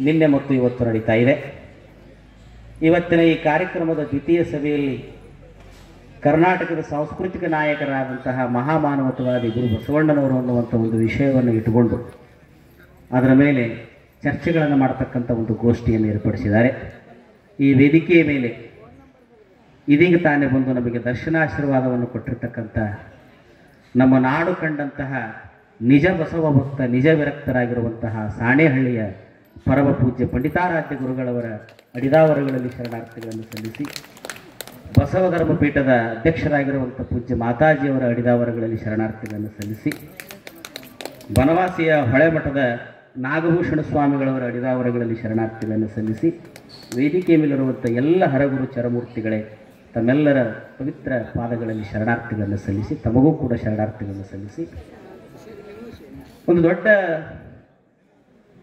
ನಿನ್ನೆ ಮತ್ತು ಇವತ್ತು ನಡೀತಾ ಇದೆ. ಇವತ್ತಿನ ಈ ಕಾರ್ಯಕ್ರಮದ ದ್ವಿತೀಯ ಸಭೆಯಲ್ಲಿ ಕರ್ನಾಟಕದ ಸಾಂಸ್ಕೃತಿಕ ನಾಯಕರಾದಂತಹ ಮಹಾಮಾನವತವಾದಿ ಗುರು ಬಸವಣ್ಣನವರು ಅನ್ನುವಂಥ ಒಂದು ವಿಷಯವನ್ನು ಇಟ್ಟುಕೊಂಡು ಅದರ ಮೇಲೆ ಚರ್ಚೆಗಳನ್ನು ಮಾಡತಕ್ಕಂಥ ಒಂದು ಗೋಷ್ಠಿಯನ್ನು ಏರ್ಪಡಿಸಿದ್ದಾರೆ. ಈ ವೇದಿಕೆಯ ಮೇಲೆ ಇದೀಗ ತಾನೇ ಬಂದು ನಮಗೆ ದರ್ಶನಾಶೀರ್ವಾದವನ್ನು ಕೊಟ್ಟಿರ್ತಕ್ಕಂಥ ನಮ್ಮ ನಾಡು ಕಂಡಂತಹ ನಿಜ ಬಸವ ಭಕ್ತ, ನಿಜ ವಿರಕ್ತರಾಗಿರುವಂತಹ ಸಾಣೇಹಳ್ಳಿಯ ಪರಮ ಪೂಜ್ಯ ಪಂಡಿತಾರಾಧ್ಯ ಗುರುಗಳವರ ಅಡಿದಾವರಗಳಲ್ಲಿ ಶರಣಾರ್ಥಿಗಳನ್ನು ಸಲ್ಲಿಸಿ ಬಸವ ಧರ್ಮ ಪೀಠದ ಅಧ್ಯಕ್ಷರಾಗಿರುವಂಥ ಪೂಜ್ಯ ಮಾತಾಜಿಯವರ ಅಡಿದಾವರಗಳಲ್ಲಿ ಶರಣಾರ್ಥಿಗಳನ್ನು ಸಲ್ಲಿಸಿ ಬನವಾಸಿಯ ಹೊಳೆಮಠದ ನಾಗಭೂಷಣ ಸ್ವಾಮಿಗಳವರ ಅಡಿದಾವರಗಳಲ್ಲಿ ಶರಣಾರ್ಥಿಗಳನ್ನು ಸಲ್ಲಿಸಿ ವೇದಿಕೆ ಮೇಲಿರುವಂಥ ಎಲ್ಲ ಹರಗುರು ಚರಮೂರ್ತಿಗಳೇ ತಮ್ಮೆಲ್ಲರ ಪವಿತ್ರ ಪಾದಗಳಲ್ಲಿ ಶರಣಾರ್ಥಿಗಳನ್ನು ಸಲ್ಲಿಸಿ ತಮಗೂ ಕೂಡ ಶರಣಾರ್ಥಿಗಳನ್ನು ಸಲ್ಲಿಸಿ ಒಂದು ದೊಡ್ಡ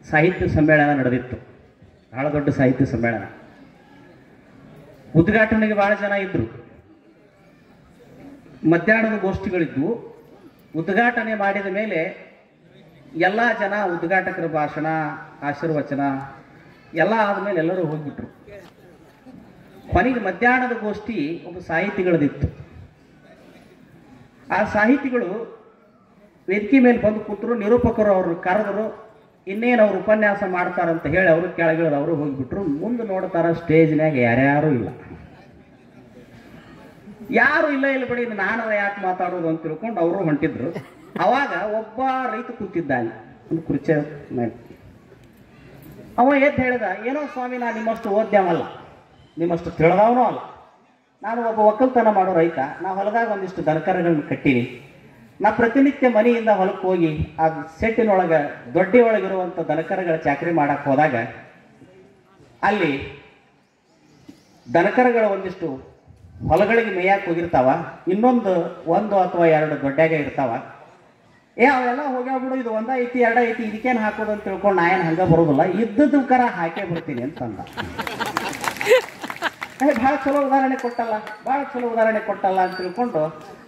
ಸಾಹಿತ್ಯ ಸಮ್ಮೇಳನ ನಡೆದಿತ್ತು. ಬಹಳ ದೊಡ್ಡ ಸಾಹಿತ್ಯ ಸಮ್ಮೇಳನ. ಉದ್ಘಾಟನೆಗೆ ಬಹಳ ಜನ ಇದ್ರು. ಮಧ್ಯಾಹ್ನದ ಗೋಷ್ಠಿಗಳಿದ್ವು. ಉದ್ಘಾಟನೆ ಮಾಡಿದ ಮೇಲೆ ಎಲ್ಲ ಜನ ಉದ್ಘಾಟಕರ ಭಾಷಣ, ಆಶೀರ್ವಚನ ಎಲ್ಲ ಆದಮೇಲೆ ಎಲ್ಲರೂ ಹೋಗ್ಬಿಟ್ರು. ಕೊನೆಗೆ ಮಧ್ಯಾಹ್ನದ ಗೋಷ್ಠಿ ಒಬ್ಬ ಸಾಹಿತಿಗಳದಿತ್ತು ಆ ಸಾಹಿತಿಗಳು ವೇದಿಕೆ ಮೇಲೆ ಬಂದು ಕೂತರು, ನಿರೂಪಕರು ಅವರು, ಕರೆದರು. ಇನ್ನೇನು ಅವ್ರು ಉಪನ್ಯಾಸ ಮಾಡ್ತಾರಂತ ಹೇಳಿ ಅವರು ಕೆಳಗಿಳಿದು ಅವರು ಹೋಗಿಬಿಟ್ರು. ಮುಂದೆ ನೋಡ್ತಾರ ಸ್ಟೇಜ್ನಾಗ ಯಾರ್ಯಾರು ಇಲ್ಲ. ಯಾರು ಇಲ್ಲ ಇಲ್ಲ ಬಿಡಿ ನಾನು ಯಾಕೆ ಮಾತಾಡೋದು ಅಂತ ತಿಳ್ಕೊಂಡು ಅವರು ಹೊಂಟಿದ್ರು. ಅವಾಗ ಒಬ್ಬ ರೈತ ಕೂತಿದ್ದಾನೆ. ಒಂದು ಕುರ್ಚೆ ಅವ ಎದ್ದು ಹೇಳಿದ, ಏನೋ ಸ್ವಾಮಿ ನಾನು ನಿಮ್ಮಷ್ಟು ಓದ್ಯಾವಲ್ಲ ನಿಮ್ಮಷ್ಟು ತಿಳಿದವನೂ ಅಲ್ಲ. ನಾನು ಒಬ್ಬ ಒಕ್ಕಲ್ತನ ಮಾಡೋ ರೈತ. ನಾ ಹೊಲದಾಗ ಒಂದಿಷ್ಟು ದನಕರಗಳನ್ನ ಕಟ್ಟೀನಿ ನಾ ಪ್ರತಿನಿತ್ಯ ಮನೆಯಿಂದ ಹೊಲಕ್ಕೆ ಹೋಗಿ ಆ ಸೆಟ್ಟಿನೊಳಗೆ ದೊಡ್ಡಿ ಒಳಗಿರುವಂಥ ದನಕರಗಳ ಚಾಕರಿ ಮಾಡಕ್ಕೆ ಹೋದಾಗ, ಅಲ್ಲಿ ದನಕರಗಳ ಒಂದಿಷ್ಟು ಹೊಲಗಳಿಗೆ ಮೇಯಕ್ಕೆ ಹೋಗಿರ್ತಾವ. ಇನ್ನೊಂದು ಒಂದು ಅಥವಾ ಎರಡು ದೊಡ್ಡಾಗ ಇರ್ತಾವ. ಏ, ಅವೆಲ್ಲ ಹೋಗ್ಯಾವ ಬಿಡು, ಇದು ಒಂದ ಐತಿ, ಎರಡ ಐತಿ, ಇದಕ್ಕೇನು ಹಾಕೋದು ಅಂತ ತಿಳ್ಕೊಂಡು ನಾ ಏನು ಹಂಗೆ ಬರೋದಿಲ್ಲ. ಇದ್ದದ್ದು ಕರ ಹಾಕೇ ಬಿಡ್ತೀನಿ ಅಂತಂದ. ಭಾಳ ಚಲೋ ಉದಾಹರಣೆ ಕೊಟ್ಟಲ್ಲ, ಭಾಳ ಚಲೋ ಉದಾಹರಣೆ ಕೊಟ್ಟಲ್ಲ ಅಂತ ತಿಳ್ಕೊಂಡು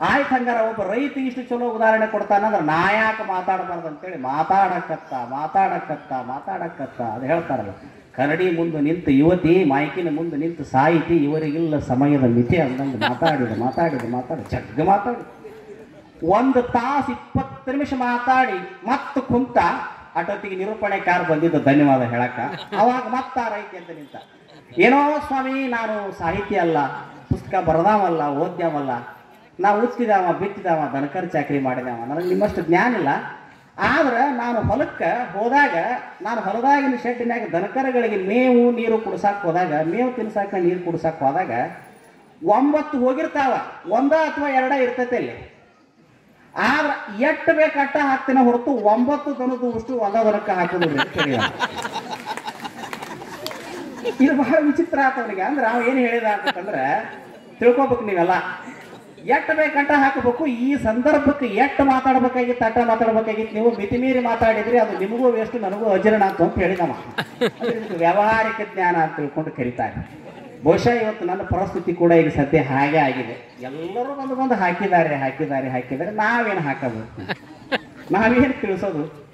ಆಯ್ತು ಹಂಗಾರ ಒಬ್ಬ ರೈತ ಇಷ್ಟು ಚಲೋ ಉದಾಹರಣೆ ಕೊಡ್ತಾನಂದ್ರೆ ನಾ ಯಾಕೆ ಮಾತಾಡಬಾರ್ದು ಅಂತೇಳಿ, ಮಾತಾಡಕತ್ತ ಮಾತಾಡಕತ್ತ ಮಾತಾಡಕತ್ತ ಅದು ಹೇಳ್ತಾರಲ್ಲ. ಕರಡಿ ಮುಂದೆ ನಿಂತು ಯುವತಿ, ಮಾಯಕಿನ ಮುಂದೆ ನಿಂತು ಸಾಹಿತಿ, ಇವರಿಗಿಲ್ಲ ಸಮಯದ ಮಿತಿ ಅಂದಂಗೆ ಮಾತಾಡಿದ ಮಾತಾಡಿದ ಮಾತಾಡಿ ಜಗ್ಗ ಮಾತಾಡಿ ಒಂದು ತಾಸು ಇಪ್ಪತ್ತು ನಿಮಿಷ ಮಾತಾಡಿ, ಮತ್ತೆ ಕುಂತ ಅಟೊತ್ತಿಗೆ ನಿರೂಪಣೆಕಾರ ಬಂದಿದ್ದು ಧನ್ಯವಾದ ಹೇಳಕ್ಕ. ಅವಾಗ ಮತ್ತ ರೈತ ಅಂತ ನಿಂತ. ಏನೋ ಸ್ವಾಮಿ, ನಾನು ಸಾಹಿತ್ಯ ಅಲ್ಲ, ಪುಸ್ತಕ ಬರದಾವಲ್ಲ ಓದ್ಯಾವಲ್ಲ ನಾ ಉಚ್ಚಿದಾವ ಬಿತ್ತಿದಾವ ದನಕರ್ ಚಾಕರಿ ಮಾಡಿದಾವ ನನಗೆ ನಿಮ್ಮಷ್ಟು ಜ್ಞಾನ ಇಲ್ಲ ಆದ್ರೆ ನಾನು ಹೊಲಕ್ಕೆ ಹೋದಾಗ, ನಾನು ಹೊಲದಾಗಿನ ಶೆಡ್ಡಿನಾಗ ದನಕರಗಳಿಗೆ ಮೇವು ನೀರು ಕುಡ್ಸಾಕ್ ಹೋದಾಗ, ಮೇವು ತಿನ್ಸಾಕ ನೀರು ಕುಡ್ಸಾಕ್ ಹೋದಾಗ, ಒಂಬತ್ತು ಹೋಗಿರ್ತಾವ, ಒಂದ ಅಥವಾ ಎರಡ ಇರ್ತೈತೆ ಅಲ್ಲಿ ಆದ್ರೆ ಎಟ್ಟು ಬೇಕು ಅಟ್ಟ ಹಾಕ್ತೇನೆ ಹೊರತು ಒಂಬತ್ತು ದನದ ಅಷ್ಟು ಒಂದ ದನಕ್ಕೆ ಹಾಕೋದು. ಇದು ಬಹಳ ವಿಚಿತ್ರ ಆತ ಅವನಿಗೆ. ಅಂದ್ರೆ ಅವ ಏನು ಹೇಳಿದ ಅಂತಂದ್ರೆ, ತಿಳ್ಕೊಬೇಕು ನೀವೆಲ್ಲ. ಎಟ್ಟು ಬೇಕಂಟ ಹಾಕಬೇಕು, ಈ ಸಂದರ್ಭಕ್ಕೆ ಎಟ್ಟು ಮಾತಾಡ್ಬೇಕಾಗಿತ್ತು ಅಟ್ಟ ಮಾತಾಡ್ಬೇಕಾಗಿತ್ತು, ನೀವು ಮಿತಿ ಮೀರಿ ಮಾತಾಡಿದ್ರಿ, ಅದು ನಿಮಗೂ ವೇಸ್ಟ್, ನನಗೂ ಅಜೀರ್ಣ ಅಂತ ಅಂತ ಇದಕ್ಕೆ ವ್ಯಾವಹಾರಿಕ ಜ್ಞಾನ ಅಂತ ತಿಳ್ಕೊಂಡು ಕರೀತಾರೆ. ಬಹುಶಃ ಇವತ್ತು ನನ್ನ ಪರಿಸ್ಥಿತಿ ಕೂಡ ಈಗ ಸದ್ಯ ಹಾಗೆ ಆಗಿದೆ. ಎಲ್ಲರೂ ಬಂದು ಬಂದು ಹಾಕಿದ್ದಾರೆ ಹಾಕಿದ್ದಾರೆ ಹಾಕಿದ್ದಾರೆ. ನಾವೇನು ಹಾಕೋದು? ನಾವೇನು ತಿಳಿಸೋದು?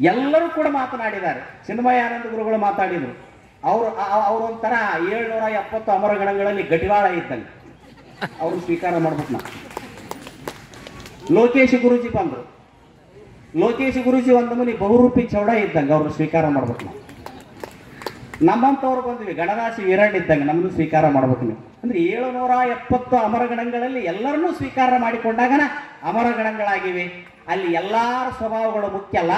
ಎಲ್ಲರೂ ಕೂಡ ಮಾತನಾಡಿದ್ದಾರೆ. ಚಿನ್ಮಯ ಆನಂದ ಗುರುಗಳು ಮಾತಾಡಿದರು. ಅವರು ಅವ್ರು ಒಂಥರ ಏಳ್ನೂರ ಎಪ್ಪತ್ತು ಅಮರಗಣಗಳಲ್ಲಿ ಗಟಿವಾಳ ಇದ್ದಂಗೆ. ಅವರು ಸ್ವೀಕಾರ ಮಾಡ್ಬಿಟ್ಟು ನಾ ಲೋಕೇಶ್ ಗುರುಜಿ ಬಂದರು. ಲೋಕೇಶ್ ಗುರುಜಿ ಒಂದು ಮನೆ ಬಹುರೂಪಿ ಚೌಡ ಇದ್ದಂಗೆ ಅವ್ರನ್ನ ಸ್ವೀಕಾರ ಮಾಡ್ಬೇಕು ನಾವು ನಮ್ಮಂಥವ್ರು ಬಂದ್ವಿ, ಗಣರಾಶಿ ವೀರಣ್ಣ ಇದ್ದಂಗೆ ನಮ್ಮನ್ನು ಸ್ವೀಕಾರ ಮಾಡ್ಬೇಕು ನೀವು ಅಂದ್ರೆ ಏಳುನೂರ ಎಪ್ಪತ್ತು ಅಮರಗಣಗಳಲ್ಲಿ ಎಲ್ಲರನ್ನೂ ಸ್ವೀಕಾರ ಮಾಡಿಕೊಂಡಾಗನ ಅಮರಗಣಗಳಾಗಿವೆ. ಅಲ್ಲಿ ಎಲ್ಲಾರ ಸ್ವಭಾವಗಳು ಮುಖ್ಯ ಅಲ್ಲ.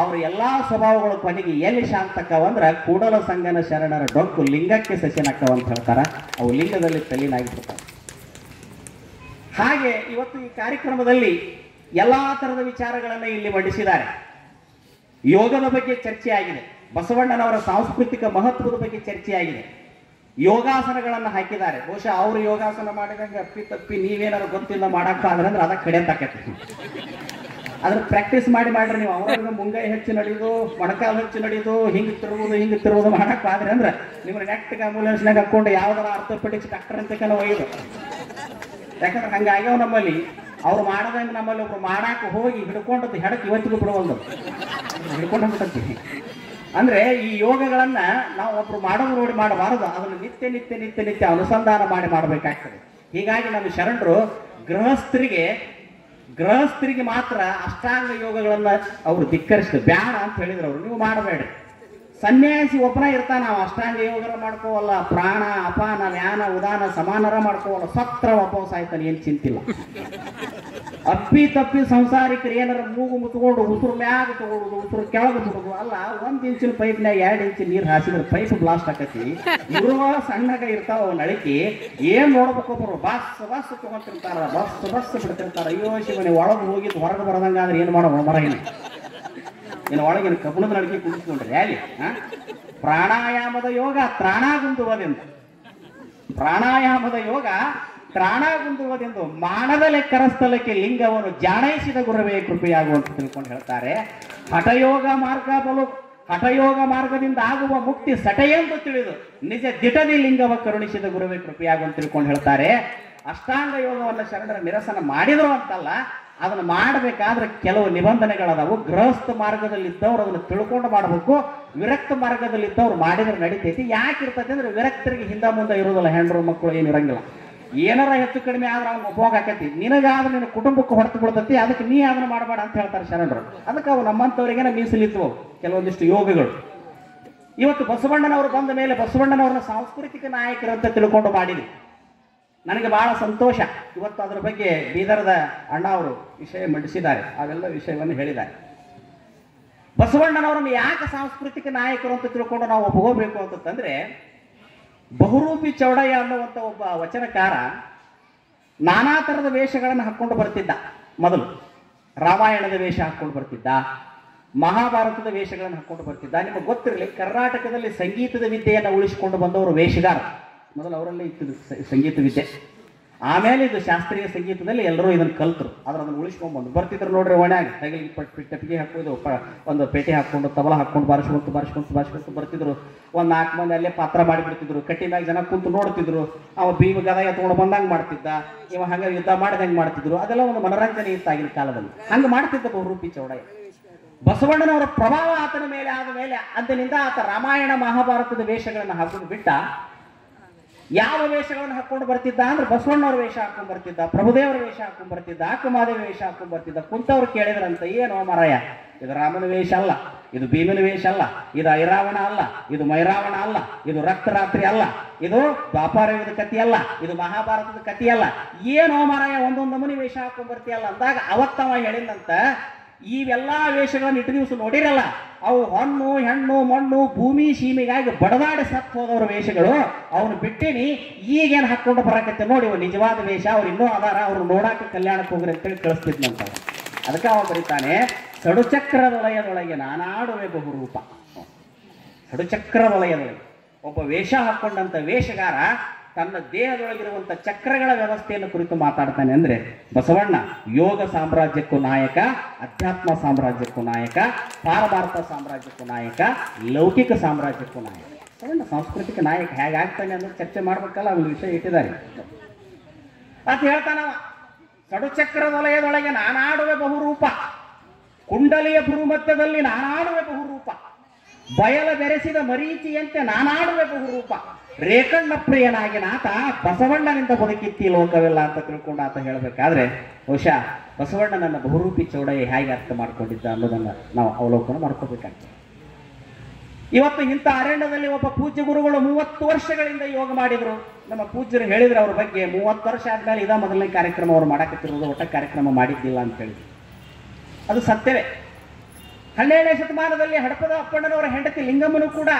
ಅವ್ರ ಎಲ್ಲಾ ಸ್ವಭಾವಗಳು ಕೊನೆಗೆ ಎಲ್ಲಿ ಶಾಂತಕ್ಕವ ಅಂದ್ರೆ ಕೂಡಲ ಸಂಗನ ಶರಣರ ಡೊಕ್ಕು ಲಿಂಗಕ್ಕೆ ಸಸಿನಕ್ಕವ ಅಂತ ಹೇಳ್ತಾರ. ಅವು ಲಿಂಗದಲ್ಲಿ ತಲೀನಾಗಿರ್ತಾವೆ ಹಾಗೆ ಇವತ್ತು ಈ ಕಾರ್ಯಕ್ರಮದಲ್ಲಿ ಎಲ್ಲಾ ತರದ ವಿಚಾರಗಳನ್ನು ಇಲ್ಲಿ ಮಂಡಿಸಿದ್ದಾರೆ. ಯೋಗದ ಬಗ್ಗೆ ಚರ್ಚೆ ಆಗಿದೆ ಬಸವಣ್ಣನವರ ಸಾಂಸ್ಕೃತಿಕ ಮಹತ್ವದ ಬಗ್ಗೆ ಚರ್ಚೆ ಆಗಿದೆ ಯೋಗಾಸನಗಳನ್ನು ಹಾಕಿದ್ದಾರೆ. ಬಹುಶಃ ಅವರು ಯೋಗಾಸನ ಮಾಡಿದಂಗೆ ಅಪ್ಪಿ ತಪ್ಪಿ ನೀವೇನಾದ್ರು ಗೊತ್ತಿಲ್ಲ ಮಾಡಕ್ಕ ಅಂದ್ರೆ ಅದಕ್ಕೆ ಕಡೆ ತಾಕತ್ತೆ ಅದ್ರ ಪ್ರಾಕ್ಟೀಸ್ ಮಾಡಿ ಮಾಡ್ರಿ ನೀವು. ಅವ್ರ ಮುಂಗೈ ಹೆಚ್ಚು ನಡೆಯೋದು ಮೊಣಕಾಲು ಹೆಚ್ಚು ನಡೆಯೋದು ಹಿಂಗೆ ತಿರುವುದು ಹಿಂಗೆ ತಿರುವುದು ಮಾಡಕ್ ಆದ್ರೆ ಅಂದ್ರೆ ನಿಮ್ಮ ನೆಕ್ಟ್ ಆಂಬುಲೆನ್ಸ್ನಾಗ ಹಾಕೊಂಡು ಯಾವ್ದಾರ ಆರ್ಥೋಪೆಟಿಕ್ಸ್ ಡಾಕ್ಟರ್ ಅಂತ ಕೆಲವು ಒಯ್ದು. ಯಾಕಂದ್ರೆ ಹಂಗಾಗ್ಯಾವ ನಮ್ಮಲ್ಲಿ. ಅವ್ರು ಮಾಡದಂಗೆ ನಮ್ಮಲ್ಲಿ ಒಬ್ರು ಮಾಡಾಕ ಹೋಗಿ ಹಿಡ್ಕೊಂಡದ್ದು ಹೆಡಕ್ ಇವತ್ತಿಗೂ ಬಿಡುವಲ್ದು ಹಿಡ್ಕೊಂಡು ಬಿಟ್ಟತಿ. ಅಂದ್ರೆ ಈ ಯೋಗಗಳನ್ನ ನಾವು ಒಬ್ರು ಮಾಡೋದು ನೋಡಿ ಮಾಡಬಾರದು. ಅದನ್ನು ನಿತ್ಯ ನಿತ್ಯ ನಿತ್ಯ ನಿತ್ಯ ಅನುಸಂಧಾನ ಮಾಡಿ ಮಾಡಬೇಕಾಗ್ತದೆ. ಹೀಗಾಗಿ ನಮ್ಮ ಶರಣರು ಗೃಹಸ್ಥರಿಗೆ ಗೃಹಸ್ಥರಿಗೆ ಮಾತ್ರ ಅಷ್ಟಾಂಗ ಯೋಗಗಳನ್ನ ಅವರು ಧಿಕ್ಕರಿಸಿದ್ರು ಬ್ಯಾಡ ಅಂತ ಹೇಳಿದ್ರು ಅವರು. ನೀವು ಮಾಡಬೇಡ್ರಿ ಸನ್ಯಾಸಿ ಒಬ್ಬನ ಇರ್ತಾನ, ನಾವು ಅಷ್ಟಾಂಗ ಯೋಗರ ಮಾಡ್ಕೋವಲ್ಲ, ಪ್ರಾಣ, ಅಪಾನ ವ್ಯಾನ ಉದಾನ, ಸಮಾನರ ಮಾಡ್ಕೋವಲ್ಲ, ಸತ್ರ ಒಬ್ಬ ಸಾಯ್ತಾನೆ ಏನ್ ಚಿಂತಿಲ್ಲ. ಅಪ್ಪಿ ತಪ್ಪಿ ಸಂಸಾರಿಕರು ಏನಾರ ಮೂಗು ಮುತ್ಕೊಂಡು ಉಸಿರು ಮ್ಯಾಗ ತಗೊಳುದು ಉಸಿರು ಕೆಳಗೆ ಬಿಡೋದು ಅಲ್ಲ, ಒಂದ್ ಇಂಚಿನ ಪೈಪ್ನ್ಯಾಗ ಎರಡು ಇಂಚಿನ ನೀರು ಹಾಸಿದ್ರೆ ಪೈಪ್ ಬ್ಲಾಸ್ಟ್ ಆಕತಿ. ಇರುವ ಸಣ್ಣಗ ಇರ್ತಾವ ನಳಿಕೆ ಏನ್ ನೋಡ್ಬೇಕು ಬರೋ ಬಸ್ ಬಸ್ ತಗೊಂತಿರ್ತಾರ, ಬಸ್ ಬಸ್ ಬಿಡ್ತಿರ್ತಾರ, ಅಯ್ಯೋ ಶಿವನಿ, ಒಳಗೆ ಹೋಗಿದ್ದು ಹೊರಗೆ ಬರದಂಗಾದ್ರೆ ಏನು ಮಾಡೋ ಮರ ಇನ್ನು ಒಳಗಿನ ಕಬ್ಬಣದ ನಡಿಕೆ ಕುಡಿಸ್ಕೊಂಡ್ರಿ ಆ? ಪ್ರಾಣಾಯಾಮದ ಯೋಗ ತ್ರಾಣಾಗುಂದುವುದೆಂದು. ಪ್ರಾಣಾಯಾಮದ ಯೋಗ ತ್ರಾಣಾಗುಂದುವುದೆಂದು. ಮಾನದಲೆ ಕರಸ್ಥಲಕ್ಕೆ ಲಿಂಗವನ್ನು ಜಾಣೈಸಿದ ಗುರುವೇ ಕೃಪೆಯಾಗುವಂತ ತಿಳ್ಕೊಂಡು ಹೇಳ್ತಾರೆ. ಹಠಯೋಗ ಮಾರ್ಗ ಬಲು ಹಠಯೋಗ ಮಾರ್ಗದಿಂದ ಆಗುವ ಮುಕ್ತಿ ಸಟೆಯೆಂದು ತಿಳಿದು ನಿಜ ದಿಟದಿ ಲಿಂಗವ ಕರುಣಿಸಿದ ಗುರುವೇ ಕೃಪೆಯಾಗುವಂತ ತಿಳ್ಕೊಂಡು ಹೇಳ್ತಾರೆ. ಅಷ್ಟಾಂಗ ಯೋಗವನ್ನು ಶರಣರ ನಿರಸನ ಮಾಡಿದ್ರು ಅಂತಲ್ಲ ಅದನ್ನ ಮಾಡಬೇಕಾದ್ರೆ ಕೆಲವು ನಿಬಂಧನೆಗಳದಾವು. ಗೃಹಸ್ಥ ಮಾರ್ಗದಲ್ಲಿದ್ದವ್ರು ಅದನ್ನ ತಿಳ್ಕೊಂಡು ಮಾಡಬೇಕು. ವಿರಕ್ತ ಮಾರ್ಗದಲ್ಲಿದ್ದವ್ರು ಮಾಡಿದ್ರೆ ನಡಿತೈತಿ. ಯಾಕೆ ಇರ್ತೈತಿ ಅಂದ್ರೆ ವಿರಕ್ತರಿಗೆ ಹಿಂದೆ ಮುಂದೆ ಇರೋದಿಲ್ಲ ಹೆಣ್ಣರು ಮಕ್ಕಳು ಏನು ಇರಂಗಿಲ್ಲ. ಏನಾರ ಹೆಚ್ಚು ಕಡಿಮೆ ಆದ್ರೆ ಅವ್ನು ಉಪಯೋಗ ಆಕೈತಿ. ನಿನಗಾದ್ರೆ ನಿನ್ನ ಕುಟುಂಬಕ್ಕೆ ಹೊರತು ಬಿಡ್ತೈತಿ. ಅದಕ್ಕೆ ನೀ ಅದನ್ನ ಮಾಡಬೇಡ ಅಂತ ಹೇಳ್ತಾರೆ ಶರಣರು. ಅದಕ್ಕೆ ಅವು ನಮ್ಮಂಥವ್ರಿಗೇನೆ ಮೀಸಲಿದ್ವು ಕೆಲವೊಂದಿಷ್ಟು ಯೋಗಗಳು. ಇವತ್ತು ಬಸವಣ್ಣನವರು ಬಂದ ಮೇಲೆ ಬಸವಣ್ಣನವರನ್ನ ಸಾಂಸ್ಕೃತಿಕ ನಾಯಕರು ಅಂತ ತಿಳ್ಕೊಂಡು ಮಾಡಿದ್ವಿ. ನನಗೆ ಬಹಳ ಸಂತೋಷ. ಇವತ್ತು ಅದರ ಬಗ್ಗೆ ಬೀದರದ ಅಣ್ಣ ಅವರು ವಿಷಯ ಮಂಡಿಸಿದ್ದಾರೆ. ಅವೆಲ್ಲ ವಿಷಯವನ್ನು ಹೇಳಿದ್ದಾರೆ. ಬಸವಣ್ಣನವರನ್ನು ಯಾಕೆ ಸಾಂಸ್ಕೃತಿಕ ನಾಯಕರು ಅಂತ ತಿಳ್ಕೊಂಡು ನಾವು ಒಪ್ಕೋಬೇಕು ಅಂತಂದ್ರೆ, ಬಹುರೂಪಿ ಚೌಡಯ್ಯ ಅನ್ನುವಂಥ ಒಬ್ಬ ವಚನಕಾರ ನಾನಾ ಥರದ ವೇಷಗಳನ್ನು ಹಾಕ್ಕೊಂಡು ಬರ್ತಿದ್ದ ಮೊದಲು. ರಾಮಾಯಣದ ವೇಷ ಹಾಕ್ಕೊಂಡು ಬರ್ತಿದ್ದ, ಮಹಾಭಾರತದ ವೇಷಗಳನ್ನು ಹಾಕ್ಕೊಂಡು ಬರ್ತಿದ್ದ. ನಿಮಗೆ ಗೊತ್ತಿರಲಿ, ಕರ್ನಾಟಕದಲ್ಲಿ ಸಂಗೀತದ ವಿದ್ಯೆಯನ್ನು ಉಳಿಸಿಕೊಂಡು ಬಂದವರು ವೇಷಗಾರ ಮೊದಲು ಅವರಲ್ಲೇ ಇತ್ತು ಸಂಗೀತ ವಿದ್ಯೆ. ಆಮೇಲೆ ಇದು ಶಾಸ್ತ್ರೀಯ ಸಂಗೀತದಲ್ಲಿ ಎಲ್ಲರೂ ಇದನ್ನು ಕಲ್ತರು. ಆದ್ರೆ ಅದನ್ನು ಉಳಿಸ್ಕೊಂಬಂದು. ಬರ್ತಿದ್ರು ನೋಡ್ರಿ ಒಣಾಗ ತಗಲಿಗೆ ಪಟ್ ಟಪಿಗೆ ಹಾಕೋದು ಪ, ಒಂದು ಪೇಟೆ ಹಾಕ್ಕೊಂಡು, ತಬಲ ಹಾಕ್ಕೊಂಡು, ಬಾರಿಸ್ಕೊಂತ ಬಾರಿಸ್ಕೊಂತ ಬಾರಿಸ್ಕೊಂತ ಬರ್ತಿದ್ರು. ಒಂದು ನಾಲ್ಕು ಮಂದಿ ಅಲ್ಲೇ ಪಾತ್ರ ಮಾಡಿಬಿಡ್ತಿದ್ರು. ಕಟ್ಟಿ ಮ್ಯಾಗ ಜನ ಕುಂತು ನೋಡ್ತಿದ್ರು. ಅವ ಭೀಮ ಗದ ಎತ್ಕೊಂಡು ಬಂದಂಗೆ ಮಾಡ್ತಿದ್ದ. ಇವ ಹಂಗೆ ಯುದ್ಧ ಮಾಡಿದಂಗೆ ಮಾಡ್ತಿದ್ರು. ಅದೆಲ್ಲ ಒಂದು ಮನರಂಜನೆ ಇತ್ತು ಆಗಿನ ಕಾಲದಲ್ಲಿ. ಹಂಗೆ ಮಾಡ್ತಿದ್ದ ಬಹುರೂಪಿ ಚೌಡಯ್ಯ. ಬಸವಣ್ಣನವರ ಪ್ರಭಾವ ಆತನ ಮೇಲೆ ಆದ ಮೇಲೆ ಅಂದಿನಿಂದ ಆತ ರಾಮಾಯಣ, ಮಹಾಭಾರತದ ವೇಷಗಳನ್ನು ಹಾಕೊಂಡು ಬಿಟ್ಟ ಯಾವ ವೇಷಗಳನ್ನು ಹಾಕೊಂಡು ಬರ್ತಿದ್ದ? ಅಂದ್ರೆ ಬಸವಣ್ಣವ್ರ ವೇಷ ಹಾಕೊಂಡ್ ಬರ್ತಿದ್ದ, ಪ್ರಭುದೇವರ ವೇಷ ಹಾಕೊಂಡ್ ಬರ್ತಿದ್ದ ಅಕ್ಕಮಾದೇವಿ ವೇಷ ಹಾಕೊಂಡ್ ಬರ್ತಿದ್ದ. ಕುಂತವ್ರು ಕೇಳಿದ್ರಂತ, ಏನು ಮರಯ, ಇದು ರಾಮನ ವೇಷ ಅಲ್ಲ, ಇದು ಭೀಮನ ವೇಷ ಅಲ್ಲ, ಇದು ಐರಾವಣ ಅಲ್ಲ, ಇದು ಮೈರಾವಣ ಅಲ್ಲ, ಇದು ರಕ್ತರಾತ್ರಿ ಅಲ್ಲ, ಇದು ವ್ಯಾಪಾರವಿದ ಕಥೆ ಅಲ್ಲ, ಇದು ಮಹಾಭಾರತದ ಕಥೆ ಅಲ್ಲ. ಏನೋ ಮರಯ, ಒಂದೊಂದು ನಮೂನಿ ವೇಷ ಹಾಕೊಂಡ್ ಬರ್ತೀಯಲ್ಲ ಅಂದಾಗ ಅವತ್ತವ ಹೇಳಿದಂತ ಇವೆಲ್ಲಾ ವೇಷಗಳನ್ನು ಇಟ್ಟು ದಿವಸ ನೋಡಿರಲ್ಲ, ಅವು ಹೊಣ್ಣು ಹೆಣ್ಣು, ಮಣ್ಣು, ಭೂಮಿ, ಸೀಮೆಗಾಗಿ ಬಡದಾಡಿ ಸತ್ತು ಹೋದವ್ರ ವೇಷಗಳು. ಅವನು ಬಿಟ್ಟಿನಿ, ಈಗೇನು ಹಾಕೊಂಡು ಬರಕತ್ತೆ ನೋಡಿ ನಿಜವಾದ ವೇಷ, ಅವ್ರು ಇನ್ನೂ ಅದಾರ ಅವ್ರು ನೋಡಾಕ ಕಲ್ಯಾಣಕ್ಕೆ ಹೋಗ್ರಿ ಅಂತೇಳಿ ಕಳಿಸ್ತಿದ್ನಂತ ಅದಕ್ಕೆ ಅವ ಬರೀತಾನೆ ಸಡುಚಕ್ರ ವಲಯದೊಳಗೆ ನಾನಾಡುವೆ ಬಹುರೂಪ. ಸಡುಚಕ್ರ ವಲಯದೊಳಗೆ ಒಬ್ಬ ವೇಷ ಹಾಕೊಂಡಂತ ವೇಷಗಾರ ತನ್ನ ದೇಹದೊಳಗಿರುವಂಥ ಚಕ್ರಗಳ ವ್ಯವಸ್ಥೆಯನ್ನು ಕುರಿತು ಮಾತಾಡ್ತಾನೆ ಅಂದ್ರೆ, ಬಸವಣ್ಣ, ಯೋಗ ಸಾಮ್ರಾಜ್ಯಕ್ಕೂ ನಾಯಕ, ಅಧ್ಯಾತ್ಮ ಸಾಮ್ರಾಜ್ಯಕ್ಕೂ ನಾಯಕ ಪಾರಭಾರತ ಸಾಮ್ರಾಜ್ಯಕ್ಕೂ ನಾಯಕ, ಲೌಕಿಕ ಸಾಮ್ರಾಜ್ಯಕ್ಕೂ ನಾಯಕ. ಬಸವಣ್ಣ ಸಾಂಸ್ಕೃತಿಕ ನಾಯಕ ಹೇಗಾಗ್ತಾನೆ ಅನ್ನೋದು ಚರ್ಚೆ ಮಾಡ್ಬೇಕಲ್ಲ, ಒಂದು ವಿಷಯ ಇಟ್ಟಿದ್ದಾರೆ. ಅಂತ ಹೇಳ್ತಾನವ ಸಡುಚಕ್ರ ವಲಯದೊಳಗೆ ನಾನಾಡುವೆ ಬಹುರೂಪ. ಕುಂಡಲಿಯ ಭೂಮಧ್ಯದಲ್ಲಿ ನಾನಾಡುವೆ ಬಹುರೂಪ. ಬಯಲ ಬೆರೆಸಿದ ಮರೀಚಿಯಂತೆ ನಾನಾಡುವೆ ಬಹುರೂಪ ರೇಖಣ್ಣ ಪ್ರಿಯನಾಗಿ ನಾತ ಬಸವಣ್ಣನಿಂದ ಬದುಕಿತ್ತಿ ಲೋಕವಿಲ್ಲ ಅಂತ ತಿಳ್ಕೊಂಡು ಆತ ಹೇಳಬೇಕಾದ್ರೆ, ಬಹುಶಃ ಬಸವಣ್ಣನನ್ನ ಬಹುರೂಪಿ ಚೌಡಯ್ಯ ಹೇಗೆ ಅರ್ಥ ಮಾಡ್ಕೊಂಡಿದ್ದ ಅನ್ನೋದನ್ನ ನಾವು ಅವಲೋಕನ ಮಾಡ್ಕೋಬೇಕಾಗ್ತದೆ. ಇವತ್ತು ಇಂಥ ಅರಣ್ಯದಲ್ಲಿ ಒಬ್ಬ ಪೂಜ್ಯ ಗುರುಗಳು ಮೂವತ್ತು ವರ್ಷಗಳಿಂದ ಯೋಗ ಮಾಡಿದ್ರು. ನಮ್ಮ ಪೂಜ್ಯರು ಹೇಳಿದ್ರು ಅವ್ರ ಬಗ್ಗೆ ಮೂವತ್ತು ವರ್ಷ ಆದ್ಮೇಲೆ ಇದ ಮೊದಲನೇ ಕಾರ್ಯಕ್ರಮ ಅವ್ರು ಮಾಡಕತ್ತಿರೋದು, ಒಟ್ಟ ಕಾರ್ಯಕ್ರಮ ಮಾಡಿದ್ದಿಲ್ಲ ಅಂತ ಹೇಳಿದ್ರು. ಅದು ಸತ್ಯವೇ. ಹನ್ನೆರಡನೇ ಶತಮಾನದಲ್ಲಿ ಹಡಪದ ಅಪ್ಪಣ್ಣನವರ ಹೆಂಡತಿ ಲಿಂಗಮ್ಮನು ಕೂಡ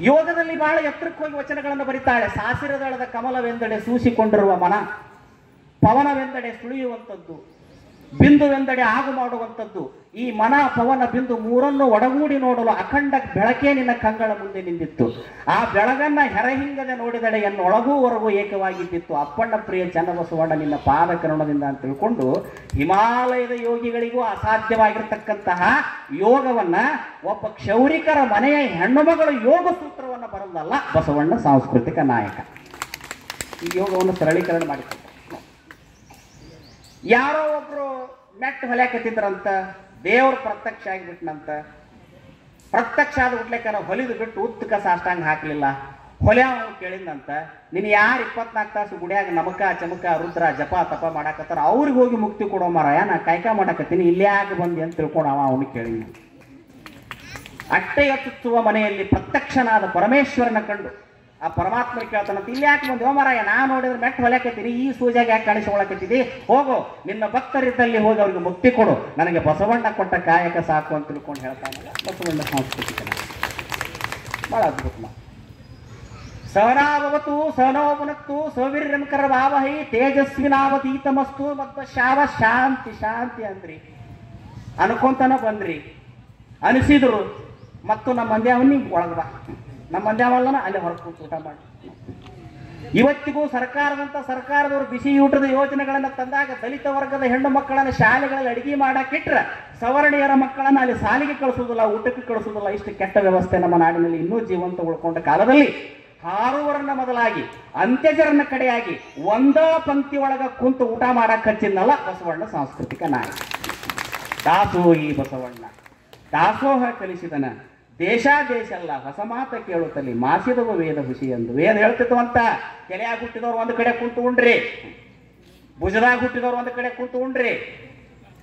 ಯೋಗದಲ್ಲಿ ಬಹಳ ಎತ್ತರಕ್ಕೆ ಹೋಗಿ ವಚನಗಳನ್ನು ಬರೀತಾಳೆ. ಸಾಸಿರದಳದ ಕಮಲವೆಂದಡೆ ಸೂಸಿಕೊಂಡಿರುವ ಮನ, ಪವನವೆಂದಡೆ ಸುಳಿಯುವಂಥದ್ದು. ಬಿಂದುವೆಂದಡೆ ಆಗು ಮಾಡುವಂಥದ್ದು. ಈ ಮನ ಪವನ ಬಿಂದು ಮೂರನ್ನು ಒಡಗೂಡಿ ನೋಡಲು ಅಖಂಡ ಬೆಳಕೇ ನಿನ್ನ ಕಂಗಳ ಮುಂದೆ ನಿಂತಿತ್ತು. ಆ ಬೆಳಗನ್ನ ಹೆರಹಿಂಗದೆ ನೋಡಿದಡೆ ಎನ್ನೊಳಗೂ ಹೊರಗೂ ಏಕವಾಗಿದ್ದಿತ್ತು. ಅಪ್ಪಣ್ಣ ಪ್ರಿಯ ಚನ್ನಬಸವಣ್ಣ, ನಿನ್ನ ಪಾದ ಕರುಣದಿಂದ ಅಂತ ತಿಳ್ಕೊಂಡು ಹಿಮಾಲಯದ ಯೋಗಿಗಳಿಗೂ ಅಸಾಧ್ಯವಾಗಿರ್ತಕ್ಕಂತಹ ಯೋಗವನ್ನ ಒಬ್ಬ ಕ್ಷೌರಿಕರ ಮನೆಯ ಹೆಣ್ಣು ಮಗಳು ಯೋಗ ಸೂತ್ರವನ್ನು ಬರದಲ್ಲ ಬಸವಣ್ಣ ಸಾಂಸ್ಕೃತಿಕ ನಾಯಕ. ಈ ಯೋಗವನ್ನು ಸರಳೀಕರಣ ಮಾಡಿಕೊಟ್ಟ ಯಾರೋ ಒಬ್ರು ಮೆಟ್ ಹೊಲ್ಯಾಕತ್ತಿದ್ರಂತ ದೇವ್ರ ಪ್ರತ್ಯಕ್ಷ ಆಗಿಬಿಟ್ನಂತ, ಪ್ರತ್ಯಕ್ಷ ಆದ ನಾವು ಹೊಲಿದು ಬಿಟ್ಟು ಉತ್ತಕ ಸಾಷ್ಟಾಂಗ ಹಾಕಲಿಲ್ಲ. ಹೊಲೆ ಅವನು ಕೇಳಿದಂತ ನೀನು ಯಾರು ಇಪ್ಪತ್ನಾಲ್ಕು ತಾಸು ಗುಡಿಯಾಗ ನಮಕ, ಚಮಕ, ರುದ್ರ, ಜಪ, ತಪ ಮಾಡಾಕತ್ತಾರ, ಅವ್ರಿಗೆ ಹೋಗಿ ಮುಕ್ತಿ ಕೊಡೋ ಮಾರಾಯ, ನಾ ಕಾಯ್ಕ ಮಾಡಾಕತ್ತೀನಿ, ಇಲ್ಲೇ ಯಾಕೆ ಬಂದಿ ಅಂತ ತಿಳ್ಕೊಂಡು ಅವ ಅವನು ಕೇಳಿ ಅಟ್ಟೆಯ ಸುತ್ತುವ ಮನೆಯಲ್ಲಿ ಪ್ರತ್ಯಕ್ಷನಾದ ಪರಮೇಶ್ವರನ ಕಂಡು ಆ ಪರಮಾತ್ಮ ಕೇಳ್ತಾನಂತ ಇಲ್ಲಿ ಯಾಕೆ ಬಂದಿವ ಮಾರಾಯ ನಾ ನೋಡಿದ್ರೆ ಮೆಟ್ಟ ಹೊಲಕತ್ತೀನಿ ಈ ಸೂಜಾಗ ಯಾಕೆ ಕಾಣಿಸ್ಕೊಳಕತ್ತಿದ್ದಿ ಹೋಗು, ನಿನ್ನ ಭಕ್ತರಿದ್ದಲ್ಲಿ ಹೋಗಿ ಅವ್ರಿಗೆ ಮುಕ್ತಿ ಕೊಡು. ನನಗೆ ಬಸವಣ್ಣ ಕೊಟ್ಟ ಕಾಯಕ ಸಾಕು ಅಂತ ತಿಳ್ಕೊಂಡು ಹೇಳ್ತಾನಲ್ಲ ಬಸವಣ್ಣ ಸಾಂಸ್ಕೃತಿಕ ಬಹಳ ಅದ್ಭುತ. ಸಹನಾಭವತು ಸಹನೋಪುನತ್ತು ಸೌವೀರ್ಯಂಕರ ಭಾವಹೈ ತೇಜಸ್ವಿನಾವತೀತಮಸ್ತು ಮತ್ತು ಶಾವ ಶಾಂತಿ ಶಾಂತಿ ಅಂದ್ರಿ. ಅನ್ಕೊಂತನ ಬಂದ್ರಿ. ಅನಿಸಿದ್ರು, ಮತ್ತು ನಮ್ಮ ಮಂದ್ಯಾವನಿ ಒಳಗೆ ಬಾ. ನಮ್ಮ ಮಂದ್ಯಾವಲ್ಲನ ಅಲ್ಲಿ ಹೊರಗೆ ಕೂತು ಊಟ ಮಾಡಿ. ಇವತ್ತಿಗೂ ಸರ್ಕಾರದಂತ ಸರ್ಕಾರದವರು ಬಿಸಿ ಊಟದ ಯೋಜನೆಗಳನ್ನು ತಂದಾಗ ದಲಿತ ವರ್ಗದ ಹೆಣ್ಣು ಮಕ್ಕಳನ್ನು ಶಾಲೆಗಳಲ್ಲಿ ಅಡಿಗೆ ಮಾಡಾಕಿಟ್ರೆ ಸವರ್ಣೀಯರ ಮಕ್ಕಳನ್ನ ಅಲ್ಲಿ ಸಾಲಿಗೆ ಕಳಿಸೋದಿಲ್ಲ ಊಟಕ್ಕೆ ಕಳಿಸೋದಿಲ್ಲ ಇಷ್ಟು ಕೆಟ್ಟ ವ್ಯವಸ್ಥೆ ನಮ್ಮ ನಾಡಿನಲ್ಲಿ ಇನ್ನೂ ಜೀವಂತ ಉಳ್ಕೊಂಡ ಕಾಲದಲ್ಲಿ ಹಾರುವರನ್ನ ಮೊದಲಾಗಿ, ಅಂತ್ಯಜರನ್ನ ಕಡೆಯಾಗಿ ಒಂದೋ ಪಂಕ್ತಿ ಒಳಗ ಕುಂತು ಊಟ ಮಾಡಕ್ಕೆ ಹಚ್ಚಿದ್ನಲ್ಲ ಬಸವಣ್ಣ ಸಾಂಸ್ಕೃತಿಕ ನಾಯಕ. ದಾಸೋಹಿ ಬಸವಣ್ಣ. ದಾಸೋಹ ಕಲಿಸಿದನ. ದೇಶ ದೇಶ ಅಲ್ಲ, ಹೊಸ ಮಾತ ಕೇಳುತ್ತಲ್ಲಿ ಮಾಸಿದವ ವೇದ ಹುಸಿ ಎಂದು. ವೇದ ಹೇಳ್ತಿತ್ತು ಅಂತ ಕೆಲೆಯಾಗ ಹುಟ್ಟಿದವ್ರು ಒಂದು ಕಡೆ ಕುಂತು ಉಂಡ್ರಿ ಭುಜದಾಗ ಹುಟ್ಟಿದವ್ರು ಒಂದು ಕಡೆ ಕುಂತು ಉಂಡ್ರಿ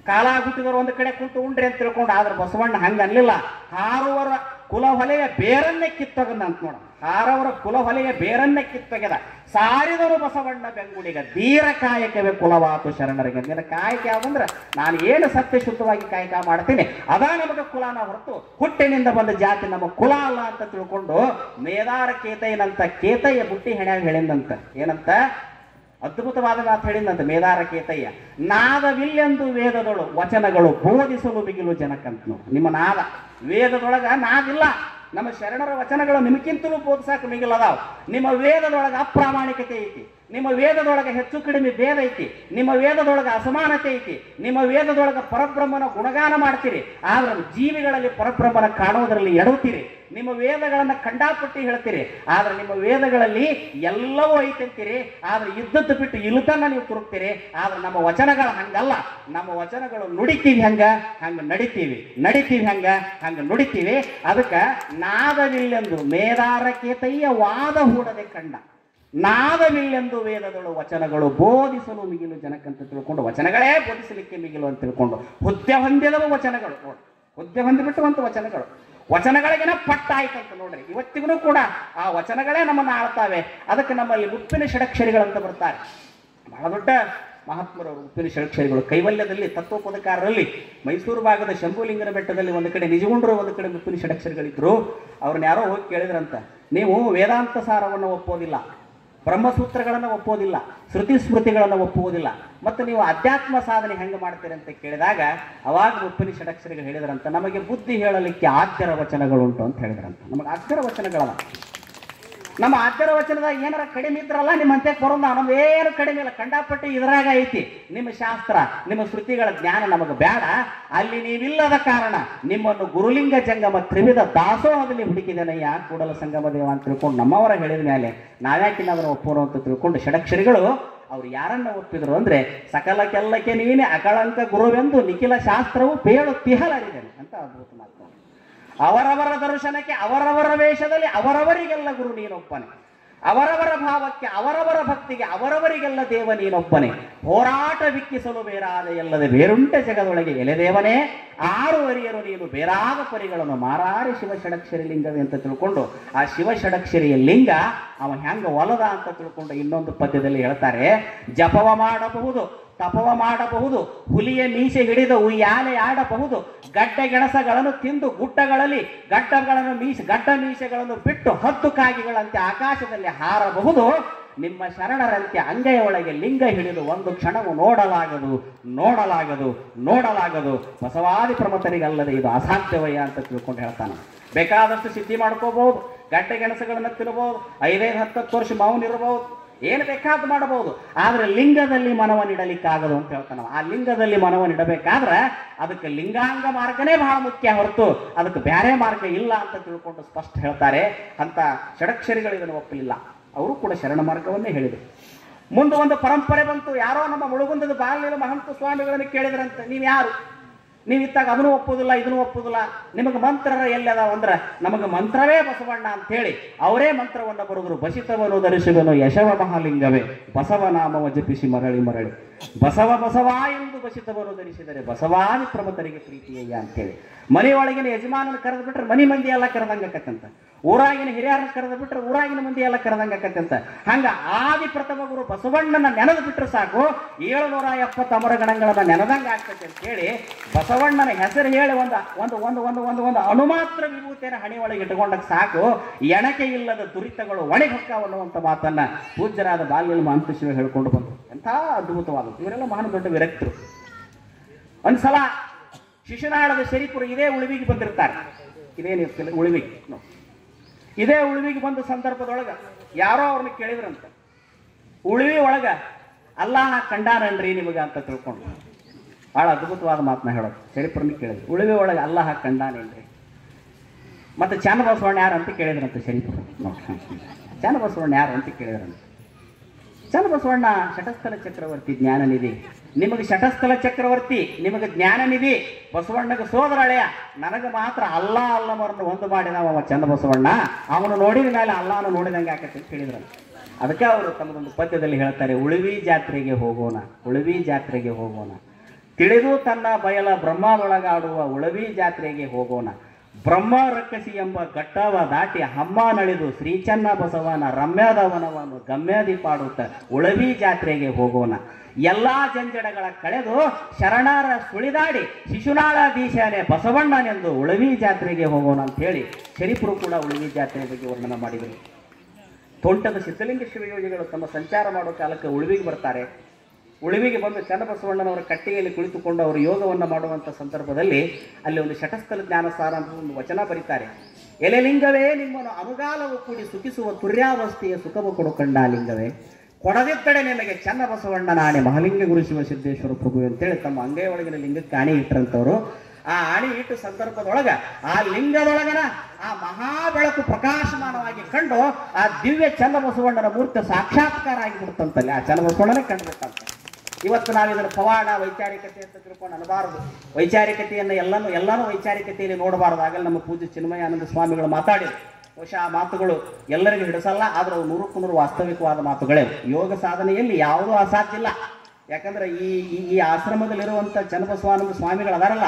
ಕಾಲಾಗ ಹುಟ್ಟಿದವ್ರು ಒಂದು ಕಡೆ ಕುಂತು ಉಂಡ್ರಿ ಅಂತ ತಿಳ್ಕೊಂಡು, ಆದ್ರೆ ಬಸವಣ್ಣ ಹಂಗೆ ಅನ್ಲಿಲ್ಲ. ಹಾರುವರ ಕುಲ ಹೊಲೆಯ ಬೇರನ್ನೇ ಕಿತ್ತೋಗ ಅಂತ ನೋಡ ಹಾರವರ ಕುಲಹೊಲೆಯ ಬೇರನ್ನ ಕಿತ್ತೊಗೆದ. ಸಾರಿದರು ಬಸವಣ್ಣ ಬೆಂಗುಡಿಗ ಧೀರ ಕಾಯಕವೇ ಕುಲವಾತು ಶರಣರಿಗೆ. ನಿನ್ನ ಕಾಯಕ ಯಾವಂದ್ರ, ನಾನು ಏನು ಸತ್ಯ ಶುದ್ಧವಾಗಿ ಕಾಯಕ ಮಾಡ್ತೀನಿ, ಅದ ನಮಗೆ ಕುಲನ ಹೊರತು ಹುಟ್ಟಿನಿಂದ ಬಂದ ಜಾತಿ ನಮ್ಮ ಕುಲ ಅಲ್ಲ ಅಂತ ತಿಳ್ಕೊಂಡು ಮೇದಾರ ಕೇತಯ್ಯನಂತ ಕೇತಯ್ಯ ಬುಟ್ಟಿ ಹೆಣ್ಯಾಗ ಹೇಳಿದಂತ ಏನಂತ? ಅದ್ಭುತವಾದ ಮಾತು ಹೇಳಿದಂತೆ ಮೇದಾರ ಕೇತಯ್ಯ. ನಾದವಿಲ್ಲೆಂದು ವೇದಗಳು ವಚನಗಳು ಬೋಧಿಸಲು ಬಿಗಿಲು ಜನಕ್ಕಂತ ನಿಮ್ಮ ನಾದ ವೇದದೊಳಗ ನಾದಿಲ್ಲ. ನಮ್ಮ ಶರಣರ ವಚನಗಳು ನಿಮಗಿಂತಲೂ ಬೋಧಿಸಾಕ ಅದಾವ ನಿಮ್ಮ ವೇದದೊಳಗೆ ಅಪ್ರಾಮಾಣಿಕತೆ ಐತಿ. ನಿಮ್ಮ ವೇದದೊಳಗೆ ಹೆಚ್ಚು ಕಡಿಮೆ ಭೇದ ಐತಿ. ನಿಮ್ಮ ವೇದದೊಳಗೆ ಅಸಮಾನತೆ ಐತಿ. ನಿಮ್ಮ ವೇದದೊಳಗೆ ಪರಬ್ರಹ್ಮನ ಗುಣಗಾನ ಮಾಡ್ತೀರಿ. ಆದ್ರೆ ಜೀವಿಗಳಲ್ಲಿ ಪರಬ್ರಹ್ಮನ ಕಾಣೋದ್ರಲ್ಲಿ ಎಡವುತ್ತೀರಿ ನಿಮ್ಮ ವೇದಗಳನ್ನು ಕಂಡಾಪಟ್ಟಿ ಹೇಳ್ತೀರಿ. ಆದ್ರೆ ನಿಮ್ಮ ವೇದಗಳಲ್ಲಿ ಎಲ್ಲವೂ ಐತಂತೀರಿ ಆದ್ರೆ ಇದ್ದದ್ದು ಬಿಟ್ಟು ಇಲ್ಲದನ್ನ ನೀವು ತುರುಕ್ತೀರಿ ಆದ್ರೆ ನಮ್ಮ ವಚನಗಳು ಹಂಗಲ್ಲ. ನಮ್ಮ ವಚನಗಳು ನುಡಿತೀವಿ ಹಂಗ ಹಂಗ ನಡಿತೀವಿ. ನಡಿತೀವಿ ಹಂಗ ಹಂಗ ನುಡಿತೀವಿ. ಅದಕ್ಕ ನಾದವಿಲ್ಲೆಂದು ಮೇದಾರಕೇತಯ್ಯ ವಾದ ಹೂಡದೆ ಕಂಡ. ನಾದವಿಲ್ಲೆಂದು ವೇದಗಳು ವಚನಗಳು ಬೋಧಿಸಲು ಮಿಗಿಲು ಜನಕ್ಕಂತ ತಿಳ್ಕೊಂಡು, ವಚನಗಳೇ ಬೋಧಿಸಲಿಕ್ಕೆ ಮಿಗಿಲು ಅಂತ ತಿಳ್ಕೊಂಡು, ಹುದ್ದೆ ಹೊಂದಿದವು ವಚನಗಳು. ನೋಡಿ, ಹುದ್ದೆ ಹೊಂದಿಬಿಟ್ಟುವಂಥ ವಚನಗಳು. ವಚನಗಳಿಗೆನ ಪಟ್ಟಾಯ್ತಂತ ನೋಡ್ರಿ. ಇವತ್ತಿಗೂ ಕೂಡ ಆ ವಚನಗಳೇ ನಮ್ಮನ್ನು ಆಳ್ತಾವೆ. ಅದಕ್ಕೆ ನಮ್ಮಲ್ಲಿ ಉಪ್ಪಿನ ಷಡಕ್ಷರಿಗಳಂತ ಬರ್ತಾರೆ. ಬಹಳ ದೊಡ್ಡ ಮಹಾತ್ಮರವರು ಉಪ್ಪಿನ ಷಡಕ್ಷರಿಗಳು. ಕೈವಲ್ಯದಲ್ಲಿ, ತತ್ವಪದಕಾರರಲ್ಲಿ, ಮೈಸೂರು ಭಾಗದ ಶಂಭುಲಿಂಗನ ಬೆಟ್ಟದಲ್ಲಿ ಒಂದು ಕಡೆ, ನಿಜಗುಂಡ್ರು ಒಂದು ಕಡೆ ಉಪ್ಪಿನ ಷಡಕ್ಷರಿಗಳಿದ್ರು. ಅವ್ರನ್ನ ಯಾರೋ ಹೋಗಿ ಕೇಳಿದ್ರಂತ. ನೀವು ವೇದಾಂತ ಸಾರವನ್ನು ಒಪ್ಪೋದಿಲ್ಲ. ಬ್ರಹ್ಮಸೂತ್ರಗಳನ್ನು ಒಪ್ಪೋದಿಲ್ಲ ಶ್ರುತಿ ಸ್ಮೃತಿಗಳನ್ನು ಒಪ್ಪುವುದಿಲ್ಲ. ಮತ್ತು ನೀವು ಅಧ್ಯಾತ್ಮ ಸಾಧನೆ ಹೆಂಗೆ ಮಾಡ್ತೀರಿ ಅಂತ ಕೇಳಿದಾಗ ಅವಾಗ ಉಪ್ಪಿನ ಷಡಕ್ಷರಿಗಳು ಹೇಳಿದ್ರಂತ, ನಮಗೆ ಬುದ್ಧಿ ಹೇಳಲಿಕ್ಕೆ ಆದ್ಯರ ವಚನಗಳುಂಟು ಅಂತ ಹೇಳಿದ್ರಂತ. ನಮಗೆ ಆದ್ಯರ ವಚನಗಳಲ್ಲ ನಮ್ಮ ಆದ್ಯರ ವಚನದಾಗ ಏನಾರ ಕಡಿಮೆ ಇದ್ರಲ್ಲ, ನಿಮ್ಮ ಅಂತೆ ಕೊರೊಂದ ಏನು ಕಡಿಮೆ ಇಲ್ಲ. ಕಂಡಾಪಟ್ಟಿ ಇದ್ರಾಗ ಐತಿ. ನಿಮ್ಮ ಶಾಸ್ತ್ರ, ನಿಮ್ಮ ಶ್ರುತಿಗಳ ಜ್ಞಾನ ನಮಗೆ ಬೇಡ ಅಲ್ಲಿ ನೀವಿಲ್ಲದ ಕಾರಣ ನಿಮ್ಮನ್ನು ಗುರುಲಿಂಗ ಜಂಗಮ ತ್ರಿವಿಧ ದಾಸೋಹದಲ್ಲಿ ಹುಡುಕಿದನಯ್ಯ ಕೂಡಲ ಸಂಗಮ ದೇವ ಅಂತ ತಿಳ್ಕೊಂಡು ನಮ್ಮವರ ಹೇಳಿದ ಮೇಲೆ ನಾವ್ಯಾಕಿನ ಅದನ್ನು ಒಪ್ಪೋಣ ಅಂತ ತಿಳ್ಕೊಂಡು ಷಡಕ್ಷರಿಗಳು ಅವ್ರು ಯಾರನ್ನ ಒಪ್ಪಿದ್ರು ಅಂದ್ರೆ ಸಕಲಕ್ಕೆಲ್ಲಕ್ಕೆ ನೀನೆ ಅಕಳಂಕ ಗುರುವೆಂದು ನಿಖಿಲ ಶಾಸ್ತ್ರವು ಬೇಳು ತಿಹಲರಿದೆನು ಅಂತ ಅದ್ಭುತ ಮಾತು. ಅವರವರ ದರ್ಶನಕ್ಕೆ, ಅವರವರ ವೇಷದಲ್ಲಿ ಅವರವರಿಗೆಲ್ಲ ಗುರು ನೀನೊಬ್ಬನೇ. ಅವರವರ ಭಾವಕ್ಕೆ, ಅವರವರ ಭಕ್ತಿಗೆ, ಅವರವರಿಗೆಲ್ಲ ದೇವ ನೀನೊಬ್ಬನೇ. ಹೋರಾಟ ವಿಕ್ಕಿಸಲು ಬೇರಾದ ಎಲ್ಲದೆ ಬೇರುಂಟೆ ಜಗದೊಳಗೆ ಎಲೆದೇವನೇ ಆರು ಅರಿಯರು ನೀನು ಬೇರಾದ ಪರಿಗಳನ್ನು ಮಾರಾರಿ ಶಿವ ಷಡಕ್ಷರಿ ಲಿಂಗವೇ ಅಂತ ತಿಳ್ಕೊಂಡು, ಆ ಶಿವ ಷಡಕ್ಷರಿಯ ಲಿಂಗ ಅವ ಹೆಂಗ ಒಲದ ಅಂತ ತಿಳ್ಕೊಂಡು ಇನ್ನೊಂದು ಪದ್ಯದಲ್ಲಿ ಹೇಳ್ತಾರೆ, ಜಪವ ಮಾಡಬಹುದು ತಪವ ಮಾಡಬಹುದು, ಹುಲಿಯ ಮೀಸೆ ಹಿಡಿದು ಉಯ್ಯಾಲೆ ಆಡಬಹುದು, ಗಡ್ಡೆ ಗೆಣಸಗಳನ್ನು ತಿಂದು ಗುಡ್ಡಗಳಲ್ಲಿ ಗಡ್ಡಗಳನ್ನು ಮೀಸೆ, ಗಡ್ಡ ಮೀಸೆಗಳನ್ನು ಬಿಟ್ಟು ಹತ್ತು ಕಾಗಿಗಳಂತೆ ಆಕಾಶದಲ್ಲಿ ಹಾರಬಹುದು, ನಿಮ್ಮ ಶರಣರಂತೆ ಅಂಗೈಯ ಒಳಗೆ ಲಿಂಗ ಹಿಡಿದು ಒಂದು ಕ್ಷಣವು ನೋಡಲಾಗದು ನೋಡಲಾಗದು ನೋಡಲಾಗದು. ಬಸವಾದಿ ಪ್ರಮತನಿಗಲ್ಲದೆ ಇದು ಅಸಾಧ್ಯವಯ್ಯ ಅಂತ ತಿಳ್ಕೊಂಡು ಹೇಳ್ತಾನೆ. ಬೇಕಾದಷ್ಟು ಸಿದ್ಧಿ ಮಾಡ್ಕೋಬಹುದು, ಗಡ್ಡೆ ಗೆಣಸುಗಳನ್ನು ತಿನ್ಬಹುದು ಐದೈದು ಹತ್ತತ್ತು ವರ್ಷ ಮೌನ ಇರಬಹುದು. ಏನು ಬೇಕಾದ್ ಮಾಡಬಹುದು. ಆದ್ರೆ ಲಿಂಗದಲ್ಲಿ ಮನವನ್ನಿಡಲಿಕ್ಕಾಗದು ಅಂತ ಹೇಳ್ತಾನೆ ಆ ಲಿಂಗದಲ್ಲಿ ಮನವನ್ನಿಡಬೇಕಾದ್ರೆ ಅದಕ್ಕೆ ಲಿಂಗಾಂಗ ಮಾರ್ಗನೇ ಬಹಳ ಮುಖ್ಯ ಹೊರತು ಅದಕ್ಕೆ ಬೇರೆ ಮಾರ್ಗ ಇಲ್ಲ ಅಂತ ತಿಳ್ಕೊಂಡು ಸ್ಪಷ್ಟ ಹೇಳ್ತಾರೆ. ಅಂತ ಷಡಕ್ಷರಿಗಳು ಇದನ್ನು ಒಪ್ಪಲಿಲ್ಲ. ಅವರು ಕೂಡ ಶರಣ ಮಾರ್ಗವನ್ನೇ ಹೇಳಿದರು. ಮುಂದೆ ಒಂದು ಪರಂಪರೆ ಬಂತು. ಯಾರೋ ನಮ್ಮ ಮುಳುಗುಂದದ ಬಾಲ್ಯದ ಮಹಂತ ಸ್ವಾಮಿಗಳನ್ನು ಕೇಳಿದ್ರಂತೆ. ನೀವು ಯಾರು ನೀವು ಇತ್ತಾಗ ಅದನ್ನು ಒಪ್ಪುದಿಲ್ಲ ಇದನ್ನು ಒಪ್ಪುದಿಲ್ಲ ನಿಮಗೆ ಮಂತ್ರರ ಅದಾವ ಅಂದ್ರೆ, ನಮಗೆ ಮಂತ್ರವೇ ಬಸವಣ್ಣ ಅಂತ ಹೇಳಿ ಅವರೇ ಮಂತ್ರವನ್ನು ಬರುವರು ಬಸಿತವನು ಧರಿಸುವನು ಯಶವ ಮಹಾಲಿಂಗವೇ, ಬಸವ ನಾಮವ ಜಪಿಸಿ ಮರಳಿ ಮರಳಿ. ಬಸವ ಬಸವ ಎಂದು ಬಸಿತವರು ಧರಿಸಿದರೆ ಬಸವಾದಿ ಪ್ರಮತರಿಗೆ ಪ್ರೀತಿಯಯ್ಯ ಅಂತೇಳಿ. ಮನೆಯೊಳಗಿನ ಯಜಮಾನನ ಕರೆದು ಬಿಟ್ರೆ ಮನೆ ಮಂದಿ ಎಲ್ಲ ಕರೆದಂಗಕ್ಕಂತ ಊರಾಗಿನ ಹಿರಿಯರನ್ನ ಕರೆದು ಬಿಟ್ರೆ ಊರಾಗಿನ ಮಂದಿ ಎಲ್ಲ ಕರೆದಂಗಕ್ಕಂತ ಹಂಗ ಆದಿ ಪ್ರಥಮ ಗುರು ಬಸವಣ್ಣನ ನೆನೆದು ಬಿಟ್ರೆ ಸಾಕು, ಏಳುನೂರ ಎಪ್ಪತ್ತು ಅಮರಗಣಗಳನ್ನ ನೆನೆದಂಗ ಆಗ್ತದೆ ಅಂತ ಹೇಳಿ ಬಸವಣ್ಣನ ಹೆಸರು ಹೇಳಿ ಒಂದು ಒಂದು ಒಂದು ಒಂದು ಒಂದು ಒಂದು ಅಣುಮಾತ್ರ ವಿಭೂತಿಯನ್ನು ಹಣಿ ಒಳಗೆ ಇಟ್ಕೊಂಡಾಗ ಸಾಕು, ಎಣಕೆ ಇಲ್ಲದ ದುರಿತಗಳು ಒಣಗಿ ಹೊಕ್ಕಾವನ್ನುವಂಥ ಮಾತನ್ನ ಪೂಜ್ಯರಾದ ಬಾಲ್ಯ ಮಾಂತಶಿವ ಹೇಳ್ಕೊಂಡು ಬಂದರು. ಎಂಥ ಅದ್ಭುತವಾದದ್ದು ಇವರೆಲ್ಲ ಮಹಾನ್ ದೊಡ್ಡ ವಿರಕ್ತರು. ಒಂದ್ಸಲ ಶಿಶುನಾಳದ ಶರೀಫರು ಇದೇ ಉಳಿವಿಗೆ ಬಂದಿರ್ತಾರೆ. ಇದೇನಿರ್ತಿಲ್ಲ ಉಳಿವಿಗೆ. ಇದೇ ಉಳಿವಿಗೆ ಬಂದ ಸಂದರ್ಭದೊಳಗೆ ಯಾರೋ ಅವ್ರನ್ನ ಕೇಳಿದ್ರಂತ. ಉಳಿವಿ ಒಳಗ ಅಲ್ಲಾಹ ಕಂಡಾನನ್ರಿ ನಿಮಗೆ ಅಂತ ತಿಳ್ಕೊಂಡು. ಭಾಳ ಅದ್ಭುತವಾದ ಮಾತನ್ನ ಹೇಳೋದು. ಶರೀಫರನ್ನ ಕೇಳಿದ್ರು. ಉಳಿವಿ ಒಳಗೆ ಅಲ್ಲಾಹ ಕಂಡಾನೇನ್ರಿ? ಮತ್ತು ಚನ್ನ ಬಸವಣ್ಣ ಯಾರು ಅಂತ ಕೇಳಿದ್ರಂತೆ ಶರೀಫರು ನೋಡಿ. ಚನ್ನ ಬಸವಣ್ಣ ಯಾರು ಅಂತ ಕೇಳಿದ್ರಂತೆ. ಚನ್ನಬಸವಣ್ಣ ಶಟಸ್ಥಲ ಚಕ್ರವರ್ತಿ ಜ್ಞಾನನಿಧಿ ನಿಮಗೆ ಶಟಸ್ಥಲ ಚಕ್ರವರ್ತಿ, ನಿಮಗೆ ಜ್ಞಾನನಿಧಿ ಬಸವಣ್ಣಗೆ ಸೋದರ ಅಳೆಯ ನನಗೆ ಮಾತ್ರ ಅಲ್ಲ ಅಲ್ಲಮರನ್ನು ಒಂದು ಮಾಡಿ ನಾವು ಅವ ಚನ್ನಬಸವಣ್ಣ ಅವನು ನೋಡಿದ ಮೇಲೆ ಅಲ್ಲಾನು ನೋಡಿದಂಗೆ ಆಕತ್ತೆ ಅಂತ ಅದಕ್ಕೆ ಅವರು ತಮ್ಮದೊಂದು ಪದ್ಯದಲ್ಲಿ ಹೇಳ್ತಾರೆ, ಉಳಿವಿ ಜಾತ್ರೆಗೆ ಹೋಗೋಣ, ಉಳಿವಿ ಜಾತ್ರೆಗೆ ಹೋಗೋಣ. ತಿಳಿದು ತನ್ನ ಬಯಲ ಬ್ರಹ್ಮದೊಳಗಾಡುವ ಉಳವಿ ಜಾತ್ರೆಗೆ ಹೋಗೋಣ. ಬ್ರಹ್ಮ ರಕ್ಕಸಿ ಎಂಬ ಘಟ್ಟವ ದಾಟಿ ಹಮ್ಮ ನಳಿದು ಶ್ರೀಚನ್ನ ಬಸವನ ರಮ್ಯದವನವನ್ನು ಗಮ್ಯಾದಿ ಪಾಡುತ್ತ ಉಳವಿ ಜಾತ್ರೆಗೆ ಹೋಗೋಣ. ಎಲ್ಲಾ ಜಂಜಡಗಳ ಕಳೆದು ಶರಣರ ಸುಳಿದಾಡಿ ಶಿಶುನಾಳಾಧೀಶನೇ ಬಸವಣ್ಣನೆಂದು ಉಳವಿ ಜಾತ್ರೆಗೆ ಹೋಗೋಣ ಅಂತ ಹೇಳಿ ಶರೀಫರು ಕೂಡ ಉಳವಿ ಜಾತ್ರೆ ಬಗ್ಗೆ ವರ್ಣನೆ ಮಾಡಿದರು. ತೋಂಟದ ಸಿದ್ಧಲಿಂಗ ಶಿವಯೋಗಿಗಳು ತಮ್ಮ ಸಂಚಾರ ಮಾಡೋ ಕಾಲಕ್ಕೆ ಉಳವಿಗೆ ಬರ್ತಾರೆ. ಉಳಿವಿಗೆ ಬಂದು ಚನ್ನಬಸವಣ್ಣನವರ ಕಟ್ಟೆಯಲ್ಲಿ ಕುಳಿತುಕೊಂಡು ಅವರು ಯೋಗವನ್ನು ಮಾಡುವಂಥ ಸಂದರ್ಭದಲ್ಲಿ ಅಲ್ಲಿ ಒಂದು ಶಟಸ್ಥಲ ಜ್ಞಾನಸಾರ ಅಂತ ಒಂದು ವಚನ ಬರೀತಾರೆ. ಎಲೆಲಿಂಗವೇ ನಿಮ್ಮನ್ನು ಅನುಗಾಲವು ಕೂಡಿ ಸುಖಿಸುವ ತುರ್ಯಾವಸ್ಥೆಯ ಸುಖವು ಕೊಡು ಕಂಡ ಲಿಂಗವೇ ಕೊಡದಿದ್ದಡೆ ನಿಮಗೆ ಚನ್ನಬಸವಣ್ಣ ನಾಣೆ ಮಹಾಲಿಂಗ ಗುರು ಶಿವ ಸಿದ್ದೇಶ್ವರ ಪ್ರಭು ಅಂತೇಳಿ ತಮ್ಮ ಅಂಗೈ ಒಳಗಿನ ಲಿಂಗಕ್ಕೆ ಆಣಿ ಇಟ್ಟರಂಥವ್ರು ಆ ಆಣಿ ಇಟ್ಟು ಸಂದರ್ಭದೊಳಗ ಆ ಲಿಂಗದೊಳಗನ ಆ ಮಹಾ ಬೆಳಕು ಪ್ರಕಾಶಮಾನವಾಗಿ ಕಂಡು ಆ ದಿವ್ಯ ಚನ್ನಬಸವಣ್ಣನ ಮೂರ್ತಿ ಸಾಕ್ಷಾತ್ಕಾರ ಆಗಿಬಿಡ್ತಂತಲ್ಲಿ ಆ ಚನ್ನಬಸವಣ್ಣನೇ ಕಂಡುಬಿಟ್ಟಂತ ಇವತ್ತು ನಾವು ಇದನ್ನು ಪವಾಡ ವೈಚಾರಿಕತೆ ಅಂತ ತಿಳ್ಕೊಂಡು ಅನ್ನಬಾರದು. ವೈಚಾರಿಕತೆಯನ್ನು ಎಲ್ಲನೂ ಎಲ್ಲನೂ ವೈಚಾರಿಕತೆಯಲ್ಲಿ ನೋಡಬಾರದು. ಆಗಲ್ಲ ನಮ್ಮ ಪೂಜ್ಯ ಚಿನ್ಮಯಾನಂದ ಸ್ವಾಮಿಗಳು ಮಾತಾಡಿದರು. ಬಹುಶಃ ಆ ಮಾತುಗಳು ಎಲ್ಲರಿಗೂ ಹಿಡಿಸಲ್ಲ, ಆದ್ರೆ ಅವು ನೂರಕ್ಕೂ ನೂರು ವಾಸ್ತವಿಕವಾದ ಮಾತುಗಳೇ ಯೋಗ ಸಾಧನೆಯಲ್ಲಿ ಯಾವುದೂ ಅಸಾಧ್ಯ ಇಲ್ಲ. ಯಾಕಂದ್ರೆ ಈ, ಈ- ಈ ಆಶ್ರಮದಲ್ಲಿರುವಂಥ ಚನ್ನಬಸವಾನಂದ ಸ್ವಾಮಿಗಳು ಅದಾರಲ್ಲ,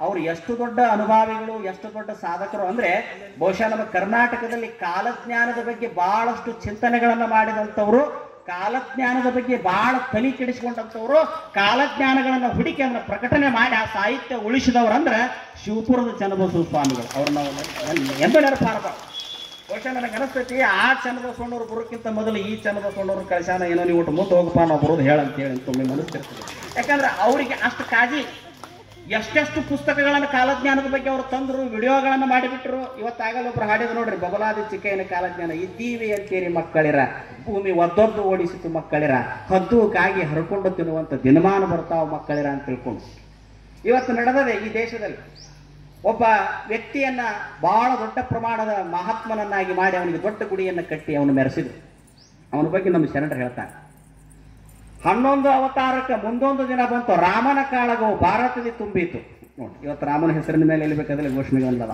ಅವರು ಎಷ್ಟು ದೊಡ್ಡ ಅನುಭಾವಿಗಳು, ಎಷ್ಟು ದೊಡ್ಡ ಸಾಧಕರು ಅಂದ್ರೆ, ಬಹುಶಃ ನಮ್ಮ ಕರ್ನಾಟಕದಲ್ಲಿ ಕಾಲಜ್ಞಾನದ ಬಗ್ಗೆ ಬಹಳಷ್ಟು ಚಿಂತನೆಗಳನ್ನು ಮಾಡಿದಂಥವ್ರು ಕಾಲಜ್ಞಾನದ ಬಗ್ಗೆ ಬಹಳ ತಲೆ ಕೆಡಿಸಿಕೊಂಡಂಥವ್ರು ಕಾಲಜ್ಞಾನಗಳನ್ನು ಹುಡುಕಿ ಅದನ್ನ ಪ್ರಕಟಣೆ ಮಾಡಿ ಆ ಸಾಹಿತ್ಯ ಉಳಿಸಿದವರು ಅಂದ್ರೆ ಶಿವಪುರದ ಚನ್ನಬಸವ ಸ್ವಾಮಿಗಳು ಅವ್ರನ್ನ ಎಂದು ನೆನಪಾರಬಾರ್ದು ಬಹುಶಃ ನನಗೆ ಅನಿಸ್ತೈತಿ, ಆ ಚನ್ನಬಸವಣ್ಣವ್ರು ಬರೋಕ್ಕಿಂತ ಮೊದಲು ಈ ಚನ್ನಬಸವಣ್ಣವ್ರ ಕಳಶಾನ ಏನೋ ನೀವು ಒಟ್ಟು ಮುಂದೆ ಹೋಗಪ್ಪ, ನಾವು ಬರೋದು ಹೇಳಂತೇಳಿ ಹೇಳಿ ಮನಸ್ಸಿರ್ತದೆ. ಯಾಕಂದ್ರೆ ಅವರಿಗೆ ಅಷ್ಟು ಕಾಜಿ ಎಷ್ಟೆಷ್ಟು ಪುಸ್ತಕಗಳನ್ನು ಕಾಲಜ್ಞಾನದ ಬಗ್ಗೆ ಅವರು ತಂದರು, ವಿಡಿಯೋಗಳನ್ನು ಮಾಡಿಬಿಟ್ರು ಇವತ್ತಾಗಲ್ಲ ಒಬ್ರು ಹಾಡಿದ್ರು ನೋಡ್ರಿ, ಬಬಲಾದಿ ಚಿಕ್ಕಯ್ಯನ ಕಾಲಜ್ಞಾನ. ಇದ್ದೀವಿ ಅಂತೇರಿ ಮಕ್ಕಳಿರ ಭೂಮಿ ಒದ್ದೊದ್ದು ಓಡಿಸಿತು ಮಕ್ಕಳಿರ. ಹದ್ದು ಕಾಗಿ ಹರ್ಕೊಂಡು ತಿನ್ನುವಂಥ ದಿನಮಾನ ಬರ್ತಾವ ಮಕ್ಕಳಿರ ಅಂತ ತಿಳ್ಕೊಂಡು. ಇವತ್ತು ನಡೆದದೆ ಈ ದೇಶದಲ್ಲಿ. ಒಬ್ಬ ವ್ಯಕ್ತಿಯನ್ನ ಬಹಳ ದೊಡ್ಡ ಪ್ರಮಾಣದ ಮಹಾತ್ಮನನ್ನಾಗಿ ಮಾಡಿ ಅವನಿಗೆ ದೊಡ್ಡ ಗುಡಿಯನ್ನು ಕಟ್ಟಿ ಅವನು ಮೆರೆಸಿದ್ರು. ಅವನ ಬಗ್ಗೆ ನಮ್ಮ ಶರಣರು ಹೇಳ್ತಾರೆ. ಹನ್ನೊಂದು ಅವತಾರಕ್ಕೆ ಮುಂದೊಂದು ದಿನ ಬಂತು. ರಾಮನ ಕಾಳಗವು ಭಾರತದಲ್ಲಿ ತುಂಬಿತು ನೋಡಿ, ಇವತ್ತು ರಾಮನ ಹೆಸರಿನ ಮೇಲೆ ಎಲ್ಲಿ ಬೇಕಾದ್ರೆ ಘೋಷಣೆಗಳಲ್ಲ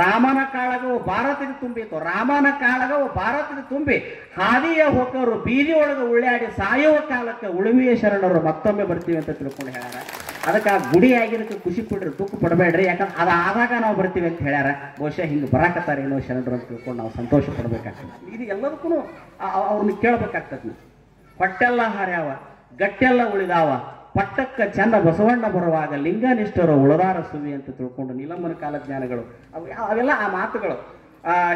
ರಾಮನ ಕಾಳಗವು ಭಾರತದ ತುಂಬಿತು ರಾಮನ ಕಾಳಗವು ಭಾರತದ ತುಂಬಿ ಹಾದಿಯ ಹೊಕ್ಕರು, ಬೀದಿ ಒಳಗೆ ಉಳ್ಳಾಡಿ ಸಾಯುವ ಕಾಲಕ್ಕೆ ಉಳುವಿಯ ಶರಣರು ಮತ್ತೊಮ್ಮೆ ಬರ್ತೀವಿ ಅಂತ ತಿಳ್ಕೊಂಡು ಹೇಳ್ಯಾರ. ಅದಕ್ಕೆ ಆ ಗುಡಿ ಆಗಿದ್ದಕ್ಕೆ ಖುಷಿ ಪಡ್ರಿ ತುಕ್ಕು ಪಡಬೇಡ್ರಿ. ಯಾಕಂದ್ರೆ ಅದು ಆದಾಗ ನಾವು ಬರ್ತೀವಿ ಅಂತ ಹೇಳ್ಯಾರ. ಬಹುಶಃ ಹಿಂಗೆ ಬರಾಕತ್ತಾರೆ ಏನೋ ಶರಣರು ಅಂತ ತಿಳ್ಕೊಂಡು ನಾವು ಸಂತೋಷ ಪಡಬೇಕಾಗ್ತದೆ. ಇದು ಎಲ್ಲದಕ್ಕೂ ಅವ್ರನ್ನ ಕೇಳಬೇಕಾಗ್ತದೆ ಹೊಟ್ಟೆಲ್ಲ ಹಾರ್ಯಾವ, ಗಟ್ಟೆಲ್ಲ ಉಳಿದಾವ. ಪಟ್ಟಕ್ಕ ಚಂದ ಬಸವಣ್ಣ ಬರುವಾಗ ಲಿಂಗನಿಷ್ಠರು, ಉಳದಾರ ಸುವಿ ಅಂತ ತಿಳ್ಕೊಂಡು ನೀಲಮ್ಮನ ಕಾಲಜ್ಞಾನಗಳು, ಅವು ಯಾ- ಅವೆಲ್ಲ ಆ ಮಾತುಗಳು.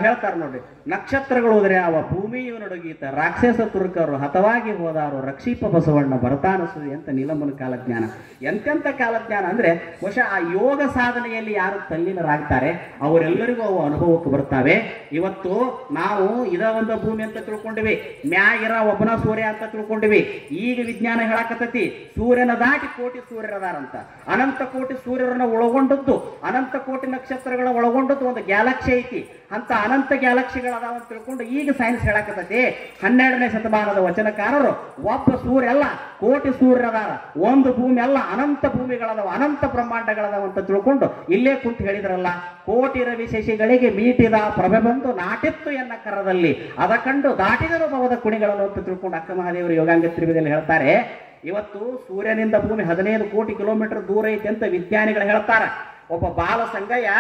ಹೇಳ್ತಾರೆ ನೋಡ್ರಿ, ನಕ್ಷತ್ರಗಳು ಹೋದ್ರೆ ಅವ ಭೂಮಿಯು ನಡುಗೀತ ರಾಕ್ಷಸ ತುರ್ಕರು ಹತವಾಗಿ ಹೋದಾರು ರಕ್ಷೀಪ ಬಸವಣ್ಣ ಬರತಾನಸು ಅಂತ ನೀಲಮ್ಮನ ಕಾಲಜ್ಞಾನ. ಎಂತೆಂಥ ಕಾಲಜ್ಞಾನ ಅಂದ್ರೆ, ಬಹುಶಃ ಆ ಯೋಗ ಸಾಧನೆಯಲ್ಲಿ ಯಾರು ತಲ್ಲೀನರಾಗ್ತಾರೆ, ಅವರೆಲ್ಲರಿಗೂ ಅವು ಅನುಭವಕ್ಕೆ ಬರ್ತಾವೆ. ಇವತ್ತು ನಾವು ಇದ ಒಂದು ಭೂಮಿ ಅಂತ ತಿಳ್ಕೊಂಡಿವಿ ಮ್ಯಾಗಿರ ಒಬ್ಬನ ಸೂರ್ಯ ಅಂತ ತಿಳ್ಕೊಂಡಿವಿ. ಈಗ ವಿಜ್ಞಾನ ಹೇಳಕತ್ತತಿ, ಸೂರ್ಯನ ದಾಟಿ ಕೋಟಿ ಸೂರ್ಯರದಾರಂತ. ಅನಂತ ಕೋಟಿ ಸೂರ್ಯರನ್ನ ಒಳಗೊಂಡದ್ದು, ಅನಂತ ಕೋಟಿ ನಕ್ಷತ್ರಗಳ ಒಳಗೊಂಡದ್ದು ಒಂದು ಗ್ಯಾಲಕ್ಸಿ ಐತಿ. ಅಂತ ಅನಂತ ಗ್ಯಾಲಕ್ಸಿಗಳದಾವ ಅಂತ ತಿಳ್ಕೊಂಡು ಈಗ ಸೈನ್ಸ್ ಹೇಳಕತ್ತೈತಿ. ಹನ್ನೆರಡನೇ ಶತಮಾನದ ವಚನಕಾರರು ಒಬ್ಬ ಸೂರ್ಯ ಅಲ್ಲ ಕೋಟಿ ಸೂರ್ಯರದಾರ, ಒಂದು ಭೂಮಿ ಅಲ್ಲ, ಅನಂತ ಭೂಮಿಗಳದಾವ, ಅನಂತ ಬ್ರಹ್ಮಾಂಡಗಳದಾವ ಅಂತ ತಿಳ್ಕೊಂಡು ಇಲ್ಲೇ ಕುಂತು ಹೇಳಿದ್ರಲ್ಲ, ಕೋಟಿ ರವಿ ಶಶಿಗಳಿಗೆ ಮೀಟಿದ ಪ್ರಭೆ ಬಂದು ನಾಟಿತ್ತು ಎನ್ನ ಕರದಲ್ಲಿ. ಅದ ಕಂಡು ದಾಟಿದರು ಭವದ ಕುಣಿಗಳನ್ನು ಅಂತ ತಿಳ್ಕೊಂಡು ಅಕ್ಕ ಮಹಾದೇವರು ಯೋಗಾಂಗ ತ್ರಿವಿದಲ್ಲಿ ಹೇಳ್ತಾರೆ, ಇವತ್ತು ಸೂರ್ಯನಿಂದ ಭೂಮಿ ಹದಿನೈದು ಕೋಟಿ ಕಿಲೋಮೀಟರ್ ದೂರ ಐತೆ ಅಂತ ವಿಜ್ಞಾನಿಗಳು ಹೇಳ್ತಾರೆ. ಒಬ್ಬ ಬಾಲ ಸಂಗಯ್ಯ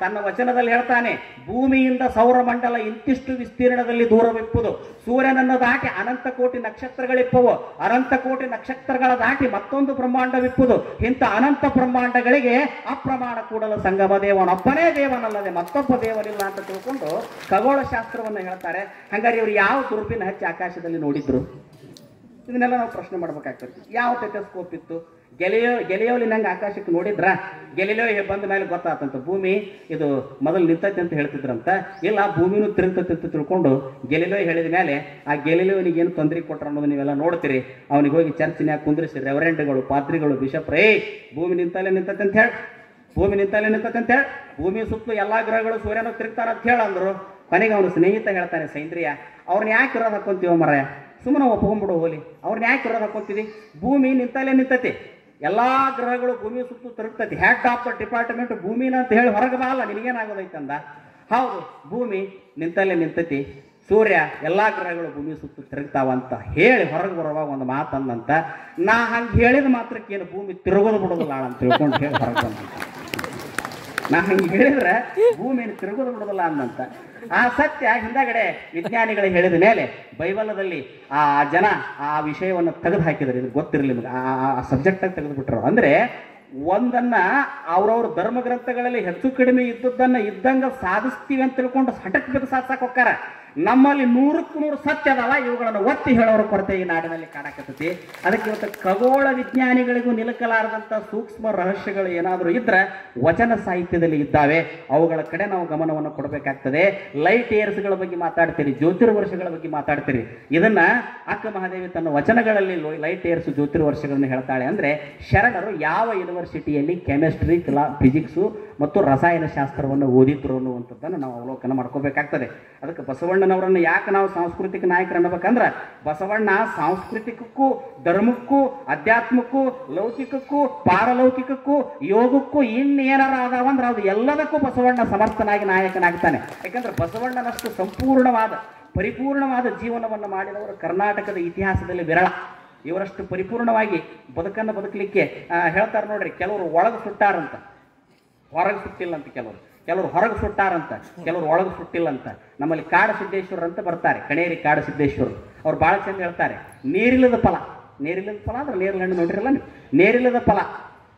ತನ್ನ ವಚನದಲ್ಲಿ ಹೇಳ್ತಾನೆ, ಭೂಮಿಯಿಂದ ಸೌರಮಂಡಲ ಇಂತಿಷ್ಟು ವಿಸ್ತೀರ್ಣದಲ್ಲಿ ದೂರವಿಪ್ಪುದು. ಸೂರ್ಯನನ್ನು ದಾಟಿ ಅನಂತ ಕೋಟಿ ನಕ್ಷತ್ರಗಳಿಪ್ಪವು. ಅನಂತ ಕೋಟಿ ನಕ್ಷತ್ರಗಳ ದಾಟಿ ಮತ್ತೊಂದು ಬ್ರಹ್ಮಾಂಡವಿಪ್ಪುದು. ಇಂಥ ಅನಂತ ಬ್ರಹ್ಮಾಂಡಗಳಿಗೆ ಅಪ್ರಮಾಣ ಕೂಡಲು ಸಂಗಮ ದೇವನೊಬ್ಬನೇ ದೇವನಲ್ಲದೆ ಮತ್ತೊಬ್ಬ ದೇವನಿಲ್ಲ ಅಂತ ತಿಳ್ಕೊಂಡು ಖಗೋಳ ಶಾಸ್ತ್ರವನ್ನು ಹೇಳ್ತಾರೆ. ಹಂಗಾರೆ ಇವರು ಯಾವ ದುರ್ಬಿನ ಹಚ್ಚಿ ಆಕಾಶದಲ್ಲಿ ನೋಡಿದ್ರು? ಇದನ್ನೆಲ್ಲ ನಾವು ಪ್ರಶ್ನೆ ಮಾಡ್ಬೇಕಾಗ್ತದೆ. ಯಾವ ಟೆಟಸ್ಕೋಪ್ ಇತ್ತು? ಗೆಲೆಯೋ, ಗೆಲೆಯೋಲಿ ನಂಗೆ ಆಕಾಶಕ್ಕೆ ನೋಡಿದ್ರ? ಗೆಲೆಯೋ ಬಂದ ಮೇಲೆ ಗೊತ್ತಾತಂತ. ಭೂಮಿ ಇದು ಮೊದಲು ನಿಂತೈತೆ ಅಂತ ಹೇಳ್ತಿದ್ರಂತ. ಇಲ್ಲ, ಭೂಮಿನೂ ತಿರುಗ್ತೈತೆ ಅಂತ ತಿಳ್ಕೊಂಡು ಗೆಲೆಲೋ ಹೇಳಿದ ಮೇಲೆ ಆ ಗೆಲೆಲೋನಿಗೆ ಏನು ತೊಂದರೆ ಕೊಟ್ರ ಅನ್ನೋದು ನೀವೆಲ್ಲ ನೋಡ್ತೀರಿ. ಅವನಿಗೆ ಹೋಗಿ ಚರ್ಚಿನ್ಯಾಗ ಕುಂದ್ರಿಸಿ ರೆವರೆಂಡ್ಗಳು ಪಾತ್ರಿಗಳು ಬಿಷಪ್ ರೇ ಭೂಮಿ ನಿಂತಲೇ ನಿಂತೈತೆ ಅಂತ ಹೇಳಿ. ಭೂಮಿ ನಿಂತಲೇ ನಿಂತೈತೆ ಅಂತ ಹೇಳಿ. ಭೂಮಿ ಸುತ್ತಲೂ ಎಲ್ಲ ಗ್ರಹಗಳು ಸೂರ್ಯನ ತಿರುಗ್ತಾರ ಅಂತ ಹೇಳಂದ್ರು ಕೊನೆಗೆ ಅವನು ಸ್ನೇಹಿತ ಹೇಳ್ತಾನೆ, ಸೈಂದ್ರಿಯ, ಅವ್ರನ್ನ ಯಾಕೆ ಇರೋದು ಹಾಕೊಂತೀವ ಮರ ಸುಮ್ಮನೆ ಒಪ್ಕೊಂಡ್ಬಿಡು ಹೋಲಿ. ಅವ್ರನ್ನ ಯಾಕೆ ಇರೋದು ಹಾಕೊಂತೀವಿ ಭೂಮಿ ನಿಂತಲೇ ನಿಂತೈತಿ. ಎಲ್ಲಾ ಗ್ರಹಗಳು ಭೂಮಿ ಸುತ್ತು ತಿರುಗ್ತೈತಿ ಹೆಡ್ ಆಫ್ ದ ಡಿಪಾರ್ಟ್ಮೆಂಟ್ ಭೂಮಿನ ಅಂತ ಹೇಳಿ ಹೊರಗೆ ಬಾ ಅಲ್ಲ ನಿನಗೇನಾಗೋದೈತೆ ಅಂದ ಹೌದು, ಭೂಮಿ ನಿಂತಲ್ಲೇ ನಿಂತೈತಿ. ಸೂರ್ಯ, ಎಲ್ಲ ಗ್ರಹಗಳು ಭೂಮಿ ಸುತ್ತು ತಿರುಗ್ತಾವ ಅಂತ ಹೇಳಿ ಹೊರಗೆ ಬರುವಾಗ ಒಂದು ಮಾತಂದಂತ ನಾ ಹಂಗೆ ಹೇಳಿದ ಮಾತ್ರಕ್ಕೆ ಏನು ಭೂಮಿ ತಿರುಗೋದು ಬಿಡೋದಿಲ್ಲ ಅಂತ ತಿಳ್ಕೊಂಡು ಹೇಳಿ ಹೊರಗೆ ಬಂದಂತ ನಾ ಹಂಗೆ ಹೇಳಿದ್ರೆ ಭೂಮಿಯನ್ನು ತಿರುಗೋದು ಬಿಡೋದಿಲ್ಲ ಅಂದಂತ. ಆ ಸತ್ಯ ಹಿಂದಗಡೆ ವಿಜ್ಞಾನಿಗಳು ಹೇಳಿದ ಮೇಲೆ ಬೈಬಲದಲ್ಲಿ ಆ ಜನ ಆ ವಿಷಯವನ್ನು ತೆಗೆದು ಹಾಕಿದ್ರು ಇದು ಗೊತ್ತಿರಲಿ ನಿಮಗೆ. ಆ ಸಬ್ಜೆಕ್ಟ್ ಆಗಿ ತೆಗೆದುಬಿಟ್ರು. ಅಂದ್ರೆ ಒಂದನ್ನ ಅವ್ರವ್ರ ಧರ್ಮ ಗ್ರಂಥಗಳಲ್ಲಿ ಹೆಚ್ಚು ಕಡಿಮೆ ಇದ್ದದ್ದನ್ನ ಇದ್ದಂಗ ಸಾಧಿಸ್ತೀವಿ ಅಂತ ತಿಳ್ಕೊಂಡು ಸಟಕ್ ಬಿದ್ದು ಸಾಧಿಸಕ್ ಹೋಗ್ತಾರ. ನಮ್ಮಲ್ಲಿ ನೂರಕ್ಕೂ ನೂರು ಸತ್ಯ ಅದಲ್ಲ, ಇವುಗಳನ್ನು ಒತ್ತಿ ಹೇಳೋರ ಕೊರತೆ ಈ ನಾಡಿನಲ್ಲಿ ಕಾಣಕತ್ತೈತಿ. ಅದಕ್ಕೆ ಇವತ್ತು ಖಗೋಳ ವಿಜ್ಞಾನಿಗಳಿಗೂ ನಿಲಕಲಾರದಂತ ಸೂಕ್ಷ್ಮ ರಹಸ್ಯಗಳು ಏನಾದರೂ ಇದ್ರೆ ವಚನ ಸಾಹಿತ್ಯದಲ್ಲಿ ಇದ್ದಾವೆ. ಅವುಗಳ ಕಡೆ ನಾವು ಗಮನವನ್ನು ಕೊಡಬೇಕಾಗ್ತದೆ. ಲೈಟ್ ಏರ್ಸ್ಗಳ ಬಗ್ಗೆ ಮಾತಾಡ್ತೀರಿ, ಜ್ಯೋತಿರ್ವರ್ಷಗಳ ಬಗ್ಗೆ ಮಾತಾಡ್ತೀರಿ. ಇದನ್ನ ಅಕ್ಕ ಮಹಾದೇವಿ ತನ್ನ ವಚನಗಳಲ್ಲಿ ಲೈಟ್ ಏರ್ಸ್ ಜ್ಯೋತಿರ್ವರ್ಷಗಳನ್ನು ಹೇಳ್ತಾಳೆ ಅಂದ್ರೆ, ಶರಣರು ಯಾವ ಯೂನಿವರ್ಸಿಟಿಯಲ್ಲಿ ಕೆಮಿಸ್ಟ್ರಿ ಕ್ಲಾ ಫಿಸಿಕ್ಸು ಮತ್ತು ರಸಾಯನ ಶಾಸ್ತ್ರವನ್ನು ಓದಿದ್ರು ಅನ್ನುವಂಥದ್ದನ್ನು ನಾವು ಅವಲೋಕನ ಮಾಡ್ಕೋಬೇಕಾಗ್ತದೆ. ಅದಕ್ಕೆ ಬಸವಣ್ಣನವರನ್ನು ಯಾಕೆ ನಾವು ಸಾಂಸ್ಕೃತಿಕ ನಾಯಕರು ಅನ್ನಬೇಕಂದ್ರೆ, ಬಸವಣ್ಣ ಸಾಂಸ್ಕೃತಿಕಕ್ಕೂ, ಧರ್ಮಕ್ಕೂ, ಅಧ್ಯಾತ್ಮಕ್ಕೂ, ಲೌಕಿಕಕ್ಕೂ, ಪಾರಲೌಕಿಕಕ್ಕೂ, ಯೋಗಕ್ಕೂ ಇನ್ನೇನಾರ ಅದಾವಂದ್ರೆ ಅದು ಎಲ್ಲದಕ್ಕೂ ಬಸವಣ್ಣ ಸಮರ್ಥನಾಗಿ ನಾಯಕನಾಗ್ತಾನೆ. ಯಾಕಂದ್ರೆ ಬಸವಣ್ಣನಷ್ಟು ಸಂಪೂರ್ಣವಾದ, ಪರಿಪೂರ್ಣವಾದ ಜೀವನವನ್ನು ಮಾಡಿದವರು ಕರ್ನಾಟಕದ ಇತಿಹಾಸದಲ್ಲಿ ವಿರಳ. ಇವರಷ್ಟು ಪರಿಪೂರ್ಣವಾಗಿ ಬದುಕನ್ನು ಬದುಕಲಿಕ್ಕೆ ಹೇಳ್ತಾರೆ ನೋಡ್ರಿ, ಕೆಲವರು ಒಳಗೆ ಸುಟ್ಟಾರಂತ. ಹೊರಗೆ ಸುಟ್ಟಿಲ್ಲ ಅಂತ ಕೆಲವರು. ಕೆಲವರು ಹೊರಗೆ ಸುಟ್ಟಾರಂತ, ಕೆಲವರು ಒಳಗೆ ಸುಟ್ಟಿಲ್ಲ ಅಂತ ನಮ್ಮಲ್ಲಿ ಕಾಡ ಸಿದ್ದೇಶ್ವರ ಅಂತ ಬರ್ತಾರೆ, ಕಣೇರಿ ಕಾಡ ಸಿದ್ದೇಶ್ವರ. ಅವ್ರು ಭಾಳ ಚಂದ ಹೇಳ್ತಾರೆ, ನೀರಿಲ್ಲದ ಫಲ. ನೀರಿಲ್ಲದ ಫಲ ಅಂದ್ರೆ ನೀರಿನ ಹಣ್ಣು ನೋಡಿರಲ್ಲ ನೀರಿಲ್ಲದ ಫಲ.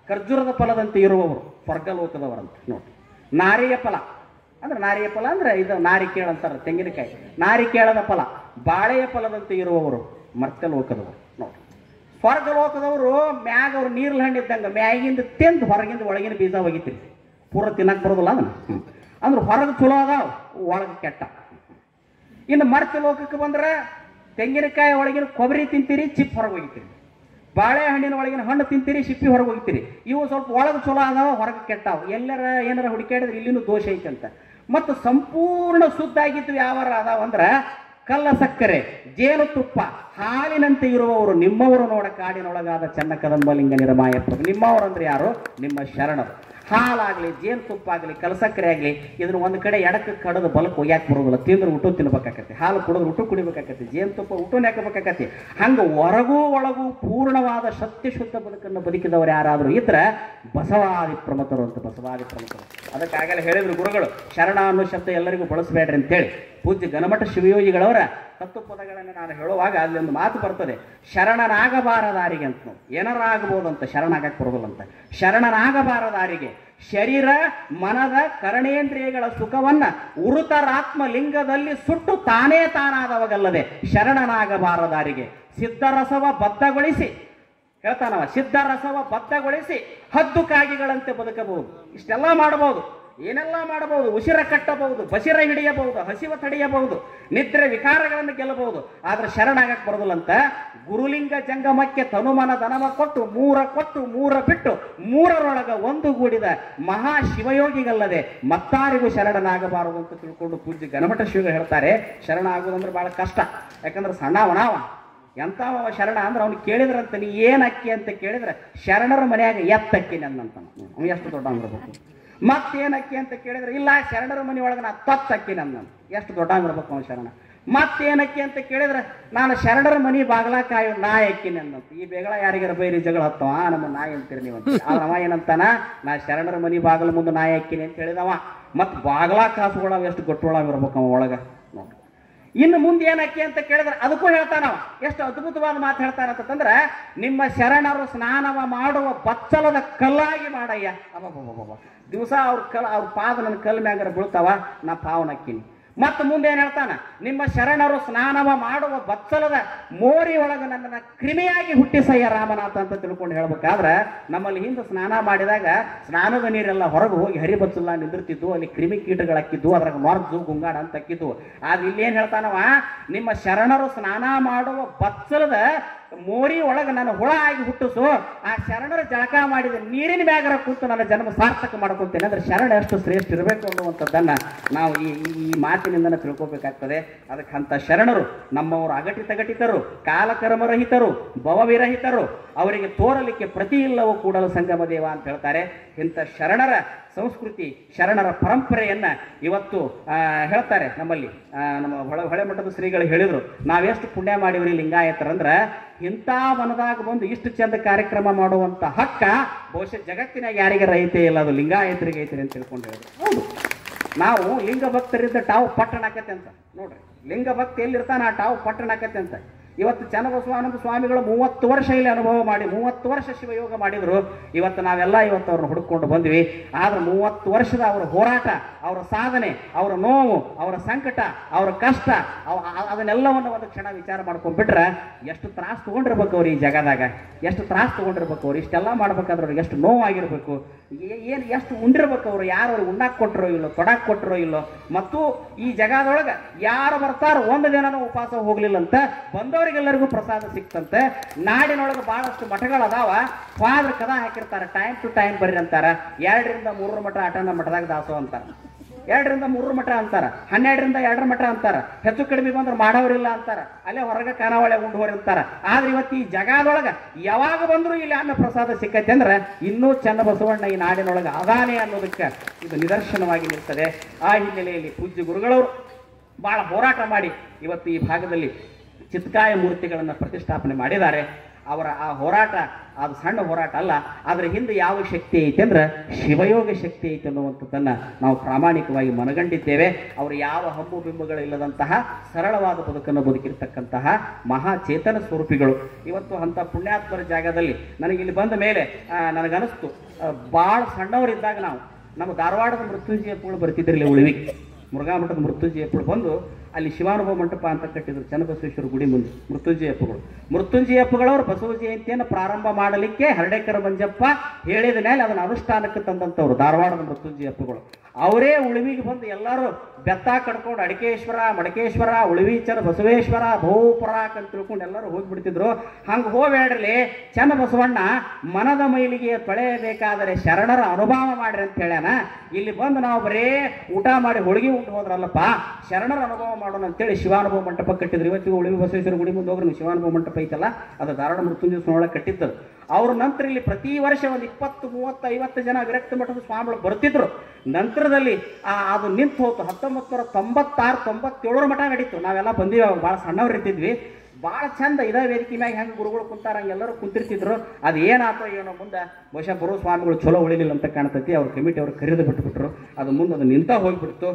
ಖರ್ಜೂರದ ಫಲದಂತೆ ಇರುವವರು, ಸ್ವರ್ಗಲೋಕದವರಂತ ನೋಡಿ ನಾರಿಯ ಫಲ. ಅಂದ್ರೆ ನಾರಿಯ ಫಲ ಅಂದ್ರೆ ಇದು ನಾರಿಕೇಳ ಅಂತಾರೆ, ತೆಂಗಿನಕಾಯಿ. ನಾರಿಕೇಳದ ಫಲ. ಬಾಳೆಯ ಫಲದಂತೆ ಇರುವವರು, ಮರ್ತ್ಯಲೋಕದವರು ನೋಡಿ ಸ್ವರ್ಗಲೋಕದವರು ಮ್ಯಾಗ ಅವ್ರು ನೀರ್ಲ ಹಣ್ಣಿದ್ದಂಗೆ ಮ್ಯಾಗಿಂದ ತಿಂದು ಹೊರಗಿಂದ ಒಳಗಿನ ಬೀಜ ಒಗಿತೀರಿ. ಪೂರ ತಿನ್ನಕ್ಕೆ ಬರೋದಿಲ್ಲ ಅದನ್ನು. ಅಂದ್ರೆ ಹೊರಗೆ ಚಲೋ ಅದಾವ, ಒಳಗೆ ಕೆಟ್ಟ. ಇನ್ನು ಮರ್ತ ಲೋಕಕ್ಕೆ ಬಂದ್ರೆ ತೆಂಗಿನಕಾಯಿ ಒಳಗಿನ ಕೊಬ್ಬರಿ ತಿಂತೀರಿ ಚಿಪ್ ಹೊರಗೆ ಹೋಗ್ತೀರಿ. ಬಾಳೆಹಣ್ಣಿನ ಒಳಗಿನ ಹಣ್ಣು ತಿಂತೀರಿ ಸಿಪ್ಪಿ ಹೊರಗೆ ಹೋಗ್ತೀರಿ. ಇವು ಸ್ವಲ್ಪ ಒಳಗೆ ಚಲೋ ಅದಾವ, ಹೊರಗೆ ಕೆಟ್ಟಾವ. ಎಲ್ಲರ ಏನಾರ ಹುಡುಕಾಡಿದ್ರೆ ಇಲ್ಲಿನೂ ದೋಷ ಐತಂತ. ಮತ್ತು ಸಂಪೂರ್ಣ ಶುದ್ಧ ಆಗಿದ್ದು ಯಾವಾರ ಅದಾವ ಅಂದ್ರೆ ಕಲ್ಲ ಸಕ್ಕರೆ ಜೇನುತುಪ್ಪ ಹಾಲಿನಂತೆ ಇರುವವರು ನಿಮ್ಮವರು ನೋಡ ಕಾಡಿನೊಳಗಾದ ಚನ್ನ ಕದಂಬಲಿಂಗ ನಿರಮಾಯ ಪ್ರಭು ನಿಮ್ಮವರು ಅಂದ್ರೆ ಯಾರು? ನಿಮ್ಮ ಶರಣರು. ಹಾಲಾಗ್ಲಿ ಜೇನುತುಪ್ಪ ಆಗಲಿ ಕಲಸಕ್ಕರೆ ಆಗಲಿ, ಇದನ್ನ ಒಂದು ಕಡೆ ಎಡಕ್ಕೆ ಕಡದು ಬಲಕ್ಕೆ ಒಯ್ಯಾಕೆ ಬರೋದಿಲ್ಲ. ತಿಂದ್ರೆ ಊಟ ತಿನ್ಬೇಕಾಕತಿ ಹಾಲು ಕುಡಿದ್ರೆ ಊಟ ಕುಡಿಬೇಕಾಕತಿ ಜೇನುತುಪ್ಪ ಊಟನ ಹಾಕಬೇಕಾಕತಿ ಹಂಗೆ ಹೊರಗೂ ಒಳಗೂ ಪೂರ್ಣವಾದ ಸತ್ಯ ಶುದ್ಧ ಬದುಕನ್ನು ಬದುಕಿದವರು ಯಾರಾದರೂ ಇದ್ರೆ ಬಸವಾದಿ ಪ್ರಮತರು ಅಂತ ಬಸವಾದಿ ಪ್ರಮತರು ಅದಕ್ಕಾಗಲೇ ಹೇಳಿದ್ರು ಗುರುಗಳು ಶರಣ ಅನ್ನೋ ಶಬ್ದ ಎಲ್ಲರಿಗೂ ಬಳಸಬೇಡ್ರಿ ಅಂತೇಳಿ. ಪೂಜ್ಯ ಗನಮಠ ಶಿವಯೋಗಿಗಳವರ ತತ್ವ ಪದಗಳನ್ನು ನಾನು ಹೇಳುವಾಗ ಅಲ್ಲಿ ಒಂದು ಮಾತು ಬರ್ತದೆ. ಶರಣನಾಗಬಾರದಾರಿಗೆ ಅಂತ ಏನಾರ ಅಂತ ಶರಣಾಗಕ್ಕೆ ಬರೋದಿಲ್ಲ ಅಂತ ಶರಣನಾಗಬಾರದಾರಿಗೆ ಶರೀರ, ಮನದ ಕರಣೇಂದ್ರಿಯಗಳ ಸುಖವನ್ನ ಉರುತರಾತ್ಮ ಲಿಂಗದಲ್ಲಿ ಸುಟ್ಟು ತಾನೇ ತಾನಾದವಗಲ್ಲದೆ ಶರಣನಾಗಬಾರದಾರಿಗೆ ಸಿದ್ಧರಸವ ಬದ್ಧಗೊಳಿಸಿ. ಹೇಳ್ತಾನವ, ಸಿದ್ಧರಸವ ಬದ್ಧಗೊಳಿಸಿ ಹದ್ದು ಕಾಗಿಗಳಂತೆ ಬದುಕಬಹುದು. ಇಷ್ಟೆಲ್ಲ ಮಾಡಬಹುದು. ಏನೆಲ್ಲ ಮಾಡಬಹುದು? ಉಸಿರ ಕಟ್ಟಬಹುದು, ಬಸಿರ ಹಿಡಿಯಬಹುದು, ಹಸಿವ ತಡೆಯಬಹುದು, ನಿದ್ರೆ ವಿಕಾರಗಳನ್ನು ಗೆಲ್ಲಬಹುದು. ಆದ್ರೆ ಶರಣಾಗಕ್ ಬರೋದಿಲ್ಲಂತ ಗುರುಲಿಂಗ ಜಂಗಮಕ್ಕೆ ತನುಮನ ದನಮ ಕೊಟ್ಟು, ಮೂರ ಕೊಟ್ಟು, ಮೂರ ಬಿಟ್ಟು, ಮೂರರೊಳಗ ಒಂದು ಗೂಡಿದ ಮಹಾ ಶಿವಯೋಗಿಗಲ್ಲದೆ ಮತ್ತಾರಿಗೂ ಶರಣನಾಗಬಾರದು ಅಂತ ತಿಳ್ಕೊಂಡು ಪೂಜ್ಯ ಗಣಮಠ ಶಿವ ಹೇಳ್ತಾರೆ ಶರಣ ಆಗುದಂದ್ರೆ ಬಹಳ ಕಷ್ಟ. ಯಾಕಂದ್ರೆ ಸಣ್ಣ ಒಣಾವ ಎಂಥವ ಶರಣ ಅಂದ್ರೆ ಅವ್ನು ಕೇಳಿದ್ರಂತ, ನೀ ಏನು ಅಕ್ಕಿ? ಅಂತ ಕೇಳಿದ್ರೆ, ಶರಣರ ಮನೆಯಾಗ ಎತ್ತಕ್ಕಿ ನನ್ನಂತ ಅವ್ನು ಎಷ್ಟು ದೊಡ್ಡ ಇರ್ಬೇಕು ಮತ್ತೇನ್ ಅಕ್ಕಿ ಅಂತ ಕೇಳಿದ್ರೆ, ಇಲ್ಲ, ಶರಣರ ಮನೆ ಒಳಗೆ ನಾ ತತ್ತಕ್ಕಿ ನನ್ನ ಎಷ್ಟು ದೊಡ್ಡ ಬಿಡ್ಬೇಕು ಅವ್ನು ಶರಣ. ಮತ್ತೇನಕ್ಕಿ ಅಂತ ಕೇಳಿದ್ರೆ, ನಾನು ಶರಣರ ಮನಿ ಬಾಗ್ಲ ಕಾಯೋ ನಾಯಿ ಅಕ್ಕಿ ನನ್ನಂತ ಈ ಬೇಗಳ ಯಾರಿಗಾರ ಬೈರಿ ಜಗಳ ಹತ್ತವ? ನಮ್ಮ ನಾಯಿ ಅಂತೀರಿ ನೀವು ಅವ ಏನಂತಾನ? ನಾ ಶರಣರ ಮನಿ ಬಾಗಲ ಮುಂದೆ ನಾಯಿ ಅಕ್ಕಿನಿ ಅಂತ ಹೇಳಿದವ. ಮತ್ ಬಾಗಲ ಕಾಸುಗಳ ಎಷ್ಟು ಗೊಟ್ಟೊಳಗಿರ್ಬೇಕು ಅವ ಒಳಗ. ಇನ್ನು ಮುಂದೆ ಏನಕ್ಕೆ ಅಂತ ಕೇಳಿದ್ರೆ ಅದಕ್ಕೂ ಹೇಳ್ತಾನವ ಎಷ್ಟು ಅದ್ಭುತವಾದ ಮಾತು ಹೇಳ್ತಾನ ಅಂತಂದ್ರೆ, ನಿಮ್ಮ ಶರಣರು ಸ್ನಾನವ ಮಾಡುವ ಬಚ್ಚಲದ ಕಲ್ಲಾಗಿ ಮಾಡಯ್ಯ. ಅಬ್ಬಬ್ಬಬ್ಬ ದಿವಸ ಅವ್ರ ಕಲ್ ಅವ್ರ ಪಾದ ನನ್ನ ಕಲ್ ಮ್ಯಾಗರ ಬೀಳ್ತಾವ, ನಾ ಪಾವನಕ್ಕಿನಿ. ಮತ್ತೆ ಮುಂದೆ ಏನು ಹೇಳ್ತಾನ? ನಿಮ್ಮ ಶರಣರು ಸ್ನಾನವ ಮಾಡುವ ಬಚ್ಚಲದ ಮೋರಿ ಒಳಗೆ ನನ್ನನ್ನು ಕ್ರಿಮಿಯಾಗಿ ಹುಟ್ಟಿಸಯ್ಯ ರಾಮನಾಥ ಅಂತ ತಿಳ್ಕೊಂಡು ಹೇಳ್ಬೇಕಾದ್ರೆ, ನಮ್ಮಲ್ಲಿ ಹಿಂದೆ ಸ್ನಾನ ಮಾಡಿದಾಗ ಸ್ನಾನದ ನೀರೆಲ್ಲ ಹೊರಗೆ ಹೋಗಿ ಹರಿ ಹರಿಬಚ್ಚಲ್ಲ ನಿಂದಿರ್ತಿದ್ವು, ಅಲ್ಲಿ ಕ್ರಿಮಿ ಕೀಟಗಳಕ್ಕಿದ್ದು ಅದ್ರಾಗ ಮರ್ದು ಗುಂಗಾಡ ಅಂತ ಅಕ್ಕಿದ್ವು ಆದ್ರೆ ಇಲ್ಲಿ ಏನು ಹೇಳ್ತಾನವ? ನಿಮ್ಮ ಶರಣರು ಸ್ನಾನ ಮಾಡುವ ಬಚ್ಚಲದ ಮೋರಿ ಒಳಗೆ ನನ್ನ ಹುಳ ಆಗಿ ಹುಟ್ಟಿಸು, ಆ ಶರಣರ ಜಳಕ ಮಾಡಿದ ನೀರಿನ ಬ್ಯಾಗರ ಕೂತು ನನ್ನ ಜನ್ಮ ಸಾರ್ಥಕ ಮಾಡ್ಕೊತೇನೆ ಅಂದ್ರೆ ಶರಣ ಎಷ್ಟು ಶ್ರೇಷ್ಠ ಇರಬೇಕು ಅನ್ನುವಂಥದ್ದನ್ನ ನಾವು ಈ, ಈ- ಮಾತಿನಿಂದ ಮಾತಿನಿಂದನೇ ತಿಳ್ಕೊಬೇಕಾಗ್ತದೆ. ಅದಕ್ಕೆ ಅಂತ ಶರಣರು ನಮ್ಮವರು ಅಗಟಿತ ಗಟಿತರು ಕಾಲಕರ್ಮರಹಿತರು, ಭವವಿರಹಿತರು, ಅವರಿಗೆ ತೋರಲಿಕ್ಕೆ ಪ್ರತಿ ಇಲ್ಲವೂ ಕೂಡಲು ಸಂಗಮ ದೇವ ಅಂತ ಹೇಳ್ತಾರೆ. ಇಂಥ ಶರಣರ ಸಂಸ್ಕೃತಿ ಶರಣರ ಪರಂಪರೆಯನ್ನು ಇವತ್ತು ಹೇಳ್ತಾರೆ ನಮ್ಮಲ್ಲಿ. ನಮ್ಮ ಹೊಳೆ ಹೊಳೆ ಮಠದ ಶ್ರೀಗಳು ಹೇಳಿದ್ರು, ನಾವೆಷ್ಟು ಪುಣ್ಯ ಮಾಡಿವ್ರಿ ಲಿಂಗಾಯತರಂದ್ರೆ ಇಂಥ ಮನದಾಗ ಬಂದು ಇಷ್ಟು ಚಂದ ಕಾರ್ಯಕ್ರಮ ಮಾಡುವಂತ ಹಕ್ಕ ಬಹುಶಃ ಜಗತ್ತಿನಾಗ ಯಾರಿಗೆ ರೈತೆ ಇಲ್ಲ, ಅದು ಲಿಂಗಾಯತರಿಗೆ ಐತೆ ಅಂತ ತಿಳ್ಕೊಂಡು ಹೇಳಿದ್ರು. ಹೌದು. ನಾವು ಲಿಂಗ ಭಕ್ತರಿದ್ದ ಟಾವು ಪಟ್ಟಣ ಅಂತ. ನೋಡ್ರಿ ಲಿಂಗ ಭಕ್ತಿ ಎಲ್ಲಿರ್ತಾನ ಆ ಟಾವು ಪಟ್ಟಣ ಅಂತ. ಇವತ್ತು ಚನ್ನಬಸವಾನಂದ ಸ್ವಾಮಿಗಳು ಮೂವತ್ತು ವರ್ಷ ಇಲ್ಲಿ ಅನುಭವ ಮಾಡಿ, ಮೂವತ್ತು ವರ್ಷ ಶಿವಯೋಗ ಮಾಡಿದ್ರು. ಇವತ್ತು ನಾವೆಲ್ಲ ಇವತ್ತು ಅವ್ರನ್ನ ಹುಡುಕೊಂಡು ಬಂದ್ವಿ. ಆದ್ರೆ ಮೂವತ್ತು ವರ್ಷದ ಅವರ ಹೋರಾಟ, ಅವರ ಸಾಧನೆ, ಅವರ ನೋವು, ಅವರ ಸಂಕಟ, ಅವರ ಕಷ್ಟ, ಅವ- ಅದನ್ನೆಲ್ಲವನ್ನು ಒಂದು ಕ್ಷಣ ವಿಚಾರ ಮಾಡ್ಕೊಂಡ್ಬಿಟ್ರೆ ಎಷ್ಟು ತ್ರಾಸ ತಗೊಂಡಿರ್ಬೇಕು ಅವ್ರು ಈ ಜಗದಾಗ. ಎಷ್ಟು ತ್ರಾಸ ತೊಗೊಂಡಿರ್ಬೇಕು ಅವ್ರು, ಇಷ್ಟೆಲ್ಲ ಮಾಡ್ಬೇಕಾದ್ರೆ ಅವ್ರಿಗೆ ಎಷ್ಟು ನೋವಾಗಿರಬೇಕು. ಏನು ಎಷ್ಟು ಉಂಡಿರ್ಬೇಕು ಅವರು, ಯಾರು ಅವ್ರಿಗೆ ಉಣ್ಣಾಕ್ ಕೊಟ್ಟರೋ ಇಲ್ಲೋ ತೊಡಾಕ್ ಕೊಟ್ಟರೋ ಇಲ್ಲೋ. ಮತ್ತು ಈ ಜಗದೊಳಗೆ ಯಾರು ಬರ್ತಾರೋ, ಒಂದು ದಿನನೂ ಉಪವಾಸ ಹೋಗ್ಲಿಲ್ಲಂತ ಬಂದವರಿಗೆಲ್ಲರಿಗೂ ಪ್ರಸಾದ ಸಿಕ್ತಂತೆ. ನಾಡಿನೊಳಗೆ ಭಾಳಷ್ಟು ಮಠಗಳದಾವ ಫಾದ್ರ ಕದ ಹಾಕಿರ್ತಾರೆ, ಟೈಮ್ ಟು ಟೈಮ್ ಬರ್ರಿ ಅಂತಾರೆ. ಎರಡರಿಂದ ಮೂರರ ಮಠ ಅಟನ ಮಠದಾಗ ದಾಸೋ ಅಂತಾರ. ಎರಡರಿಂದ ಮೂರರ ಮಠ ಅಂತಾರ, ಹನ್ನೆರಡರಿಂದ ಎರಡರ ಮಠ ಅಂತಾರ, ಹೆಚ್ಚು ಕಡಿಮೆ ಬಂದ್ರೆ ಮಾಡೋರಿಲ್ಲ ಅಂತಾರ, ಅಲ್ಲೇ ಹೊರಗೆ ಕಾನಾವಳೆ ಉಂಡು ಹೋರಿ ಅಂತಾರ. ಆದ್ರೆ ಇವತ್ತು ಈ ಜಗದೊಳಗ ಯಾವಾಗ ಬಂದರೂ ಇಲ್ಲಿ ಅನ್ನ ಪ್ರಸಾದ ಸಿಕ್ಕೈತೆ ಅಂದ್ರೆ ಇನ್ನೂ ಚನ್ನ ಬಸವಣ್ಣ ಈ ನಾಡಿನೊಳಗೆ ಅದಾನೆ ಅನ್ನೋದಕ್ಕೆ ಇದು ನಿದರ್ಶನವಾಗಿ ನಿಲ್ತದೆ. ಆ ಹಿನ್ನೆಲೆಯಲ್ಲಿ ಪೂಜ್ಯ ಗುರುಗಳವರು ಬಹಳ ಹೋರಾಟ ಮಾಡಿ ಇವತ್ತು ಈ ಭಾಗದಲ್ಲಿ ಚಿತ್ಕಾಯ ಮೂರ್ತಿಗಳನ್ನು ಪ್ರತಿಷ್ಠಾಪನೆ ಮಾಡಿದ್ದಾರೆ. ಅವರ ಆ ಹೋರಾಟ, ಅದು ಸಣ್ಣ ಹೋರಾಟ ಅಲ್ಲ ಅದರ ಹಿಂದೆ ಯಾವ ಶಕ್ತಿ ಐತೆ ಅಂದ್ರೆ ಶಿವಯೋಗ ಶಕ್ತಿ ಐತೆ ಅನ್ನುವಂಥದ್ದನ್ನು ನಾವು ಪ್ರಾಮಾಣಿಕವಾಗಿ ಮನಗಂಡಿದ್ದೇವೆ. ಅವರು ಯಾವ ಹಂಬು ಬಿಂಬಗಳಿಲ್ಲದಂತಹ ಸರಳವಾದ ಬದುಕನ್ನು ಬದುಕಿರ್ತಕ್ಕಂತಹ ಮಹಾಚೇತನ ಸ್ವರೂಪಿಗಳು. ಇವತ್ತು ಅಂಥ ಪುಣ್ಯಾತ್ಮರ ಜಾಗದಲ್ಲಿ ನನಗೆ ಇಲ್ಲಿ ಬಂದ ಮೇಲೆ ನನಗನಿಸ್ತು ಭಾಳ ಸಣ್ಣವರಿದ್ದಾಗ ನಾವು, ನಮ್ಮ ಧಾರವಾಡದ ಮೃತ್ಯುಂಜಯ ಪೂಳು ಬರ್ತಿದ್ರಲ್ಲಿ ಉಳಿವಿ ಮುರುಘಾಮಠದ ಮೃತ್ಯುಂಜಯ ಬಂದು ಅಲ್ಲಿ ಶಿವಾನುಭವ ಮಂಟಪ ಅಂತ ಕಟ್ಟಿದ್ರು ಚನ್ನಬಸವೇಶ್ವರ ಗುಡಿ ಮುಂದೆ ಮೃತ್ಯುಂಜಯಪ್ಪಗಳು ಅಪ್ಪಗಳು ಮೃತ್ಯುಂಜಯ ಅಪ್ಪಗಳವರು ಬಸವ ಜಯಂತಿಯನ್ನು ಪ್ರಾರಂಭ ಮಾಡಲಿಕ್ಕೆ ಹರಡೇಕರ ಮಂಜಪ್ಪ ಹೇಳಿದ ಮೇಲೆ ಅದನ್ನು ಅನುಷ್ಠಾನಕ್ಕೆ ತಂದಂಥವ್ರು, ಧಾರವಾಡದ ಮೃತ್ಯುಂಜಯಪ್ಪಗಳು ಅವರೇ ಉಳುವಿಗೆ ಬಂದು ಎಲ್ಲರೂ ಬೆತ್ತ ಕಡ್ಕೊಂಡು ಅಡಿಕೇಶ್ವರ, ಮಡಕೇಶ್ವರ, ಉಳುವೀಚರ, ಬಸವೇಶ್ವರ, ಬಹುಪರಾಕ್ ಅಂತ ತಿಳ್ಕೊಂಡು ಎಲ್ಲರೂ ಹೋಗ್ಬಿಡ್ತಿದ್ರು. ಹಂಗೆ ಹೋಗ್ಬೇಡ್ರಿ ಚನ್ನ ಬಸವಣ್ಣ ಮನದ ಮೈಲಿಗೆ ತೊಳೆಯಬೇಕಾದರೆ ಶರಣರ ಅನುಭವ ಮಾಡ್ರಿ ಅಂತ ಹೇಳ್ಯಾನ. ಇಲ್ಲಿ ಬಂದು ನಾವು ಬರೇ ಊಟ ಮಾಡಿ, ಹೋಳಿಗೆ ಉಂಟು ಹೋದ್ರಲ್ಲಪ್ಪ, ಶರಣರ ಅನುಭವ ಮಾಡೋಣ ಅಂತೇಳಿ ಶಿವಾನುಭವ ಮಂಟಪ ಕಟ್ಟಿದ್ರು. ಇವತ್ತಿಗೂ ಉಳಿವಿ ಬಸವೇಶ್ವರ ಗುಡಿ ಮುಂದೆ ಹೋಗ್ರಿ ಶಿವಾನುಭವ ಮಂಟಪ ಐತಲ್ಲ, ಅದು ಧಾರವಾಡ ಮೃತ್ಯುಂಜಯ ಒಳಗೆ ಕಟ್ಟಿದ್ದರು ಅವ್ರ ನಂತರ ಇಲ್ಲಿ ಪ್ರತಿ ವರ್ಷ ಒಂದು ಇಪ್ಪತ್ತು, ಮೂವತ್ತು, ಐವತ್ತು ಜನ ವಿರಕ್ತ ಮಠದ ಸ್ವಾಮಿಗಳು ಬರ್ತಿದ್ರು. ನಂತರದಲ್ಲಿ ಆ, ಅದು ನಿಂತು ಹೋಯ್ತು ಹತ್ತೊಂಬತ್ತು ನೂರ ತೊಂಬತ್ತಾರು, ತೊಂಬತ್ತೇಳರ ಮಠ ನಡೀತು. ನಾವೆಲ್ಲ ಬಂದೀವಿ ಭಾಳ ಸಣ್ಣವ್ರು ಇರ್ತಿದ್ವಿ. ಭಾಳ ಚಂದ ಇದೇ ವೇದಿಕೆ ಮ್ಯಾಗ ಹೆಂಗೆ ಗುರುಗಳು ಕುಂತಾರ ಎಲ್ಲರೂ ಕುಂತಿರ್ತಿದ್ರು. ಅದು ಏನಾತೋ ಏನೋ ಮುಂದೆ ಬಹುಶಃ ಬರೋ ಸ್ವಾಮಿಗಳು ಚಲೋ ಉಳಿಲಿಲ್ಲ ಅಂತ ಕಾಣ್ತೈತಿ, ಅವ್ರ ಕಮಿಟಿ ಅವ್ರು ಕರೆದು ಬಿಟ್ಬಿಟ್ರು. ಅದು ಮುಂದೆ ಅದು ನಿಂತ ಹೋಗ್ಬಿಡ್ತು.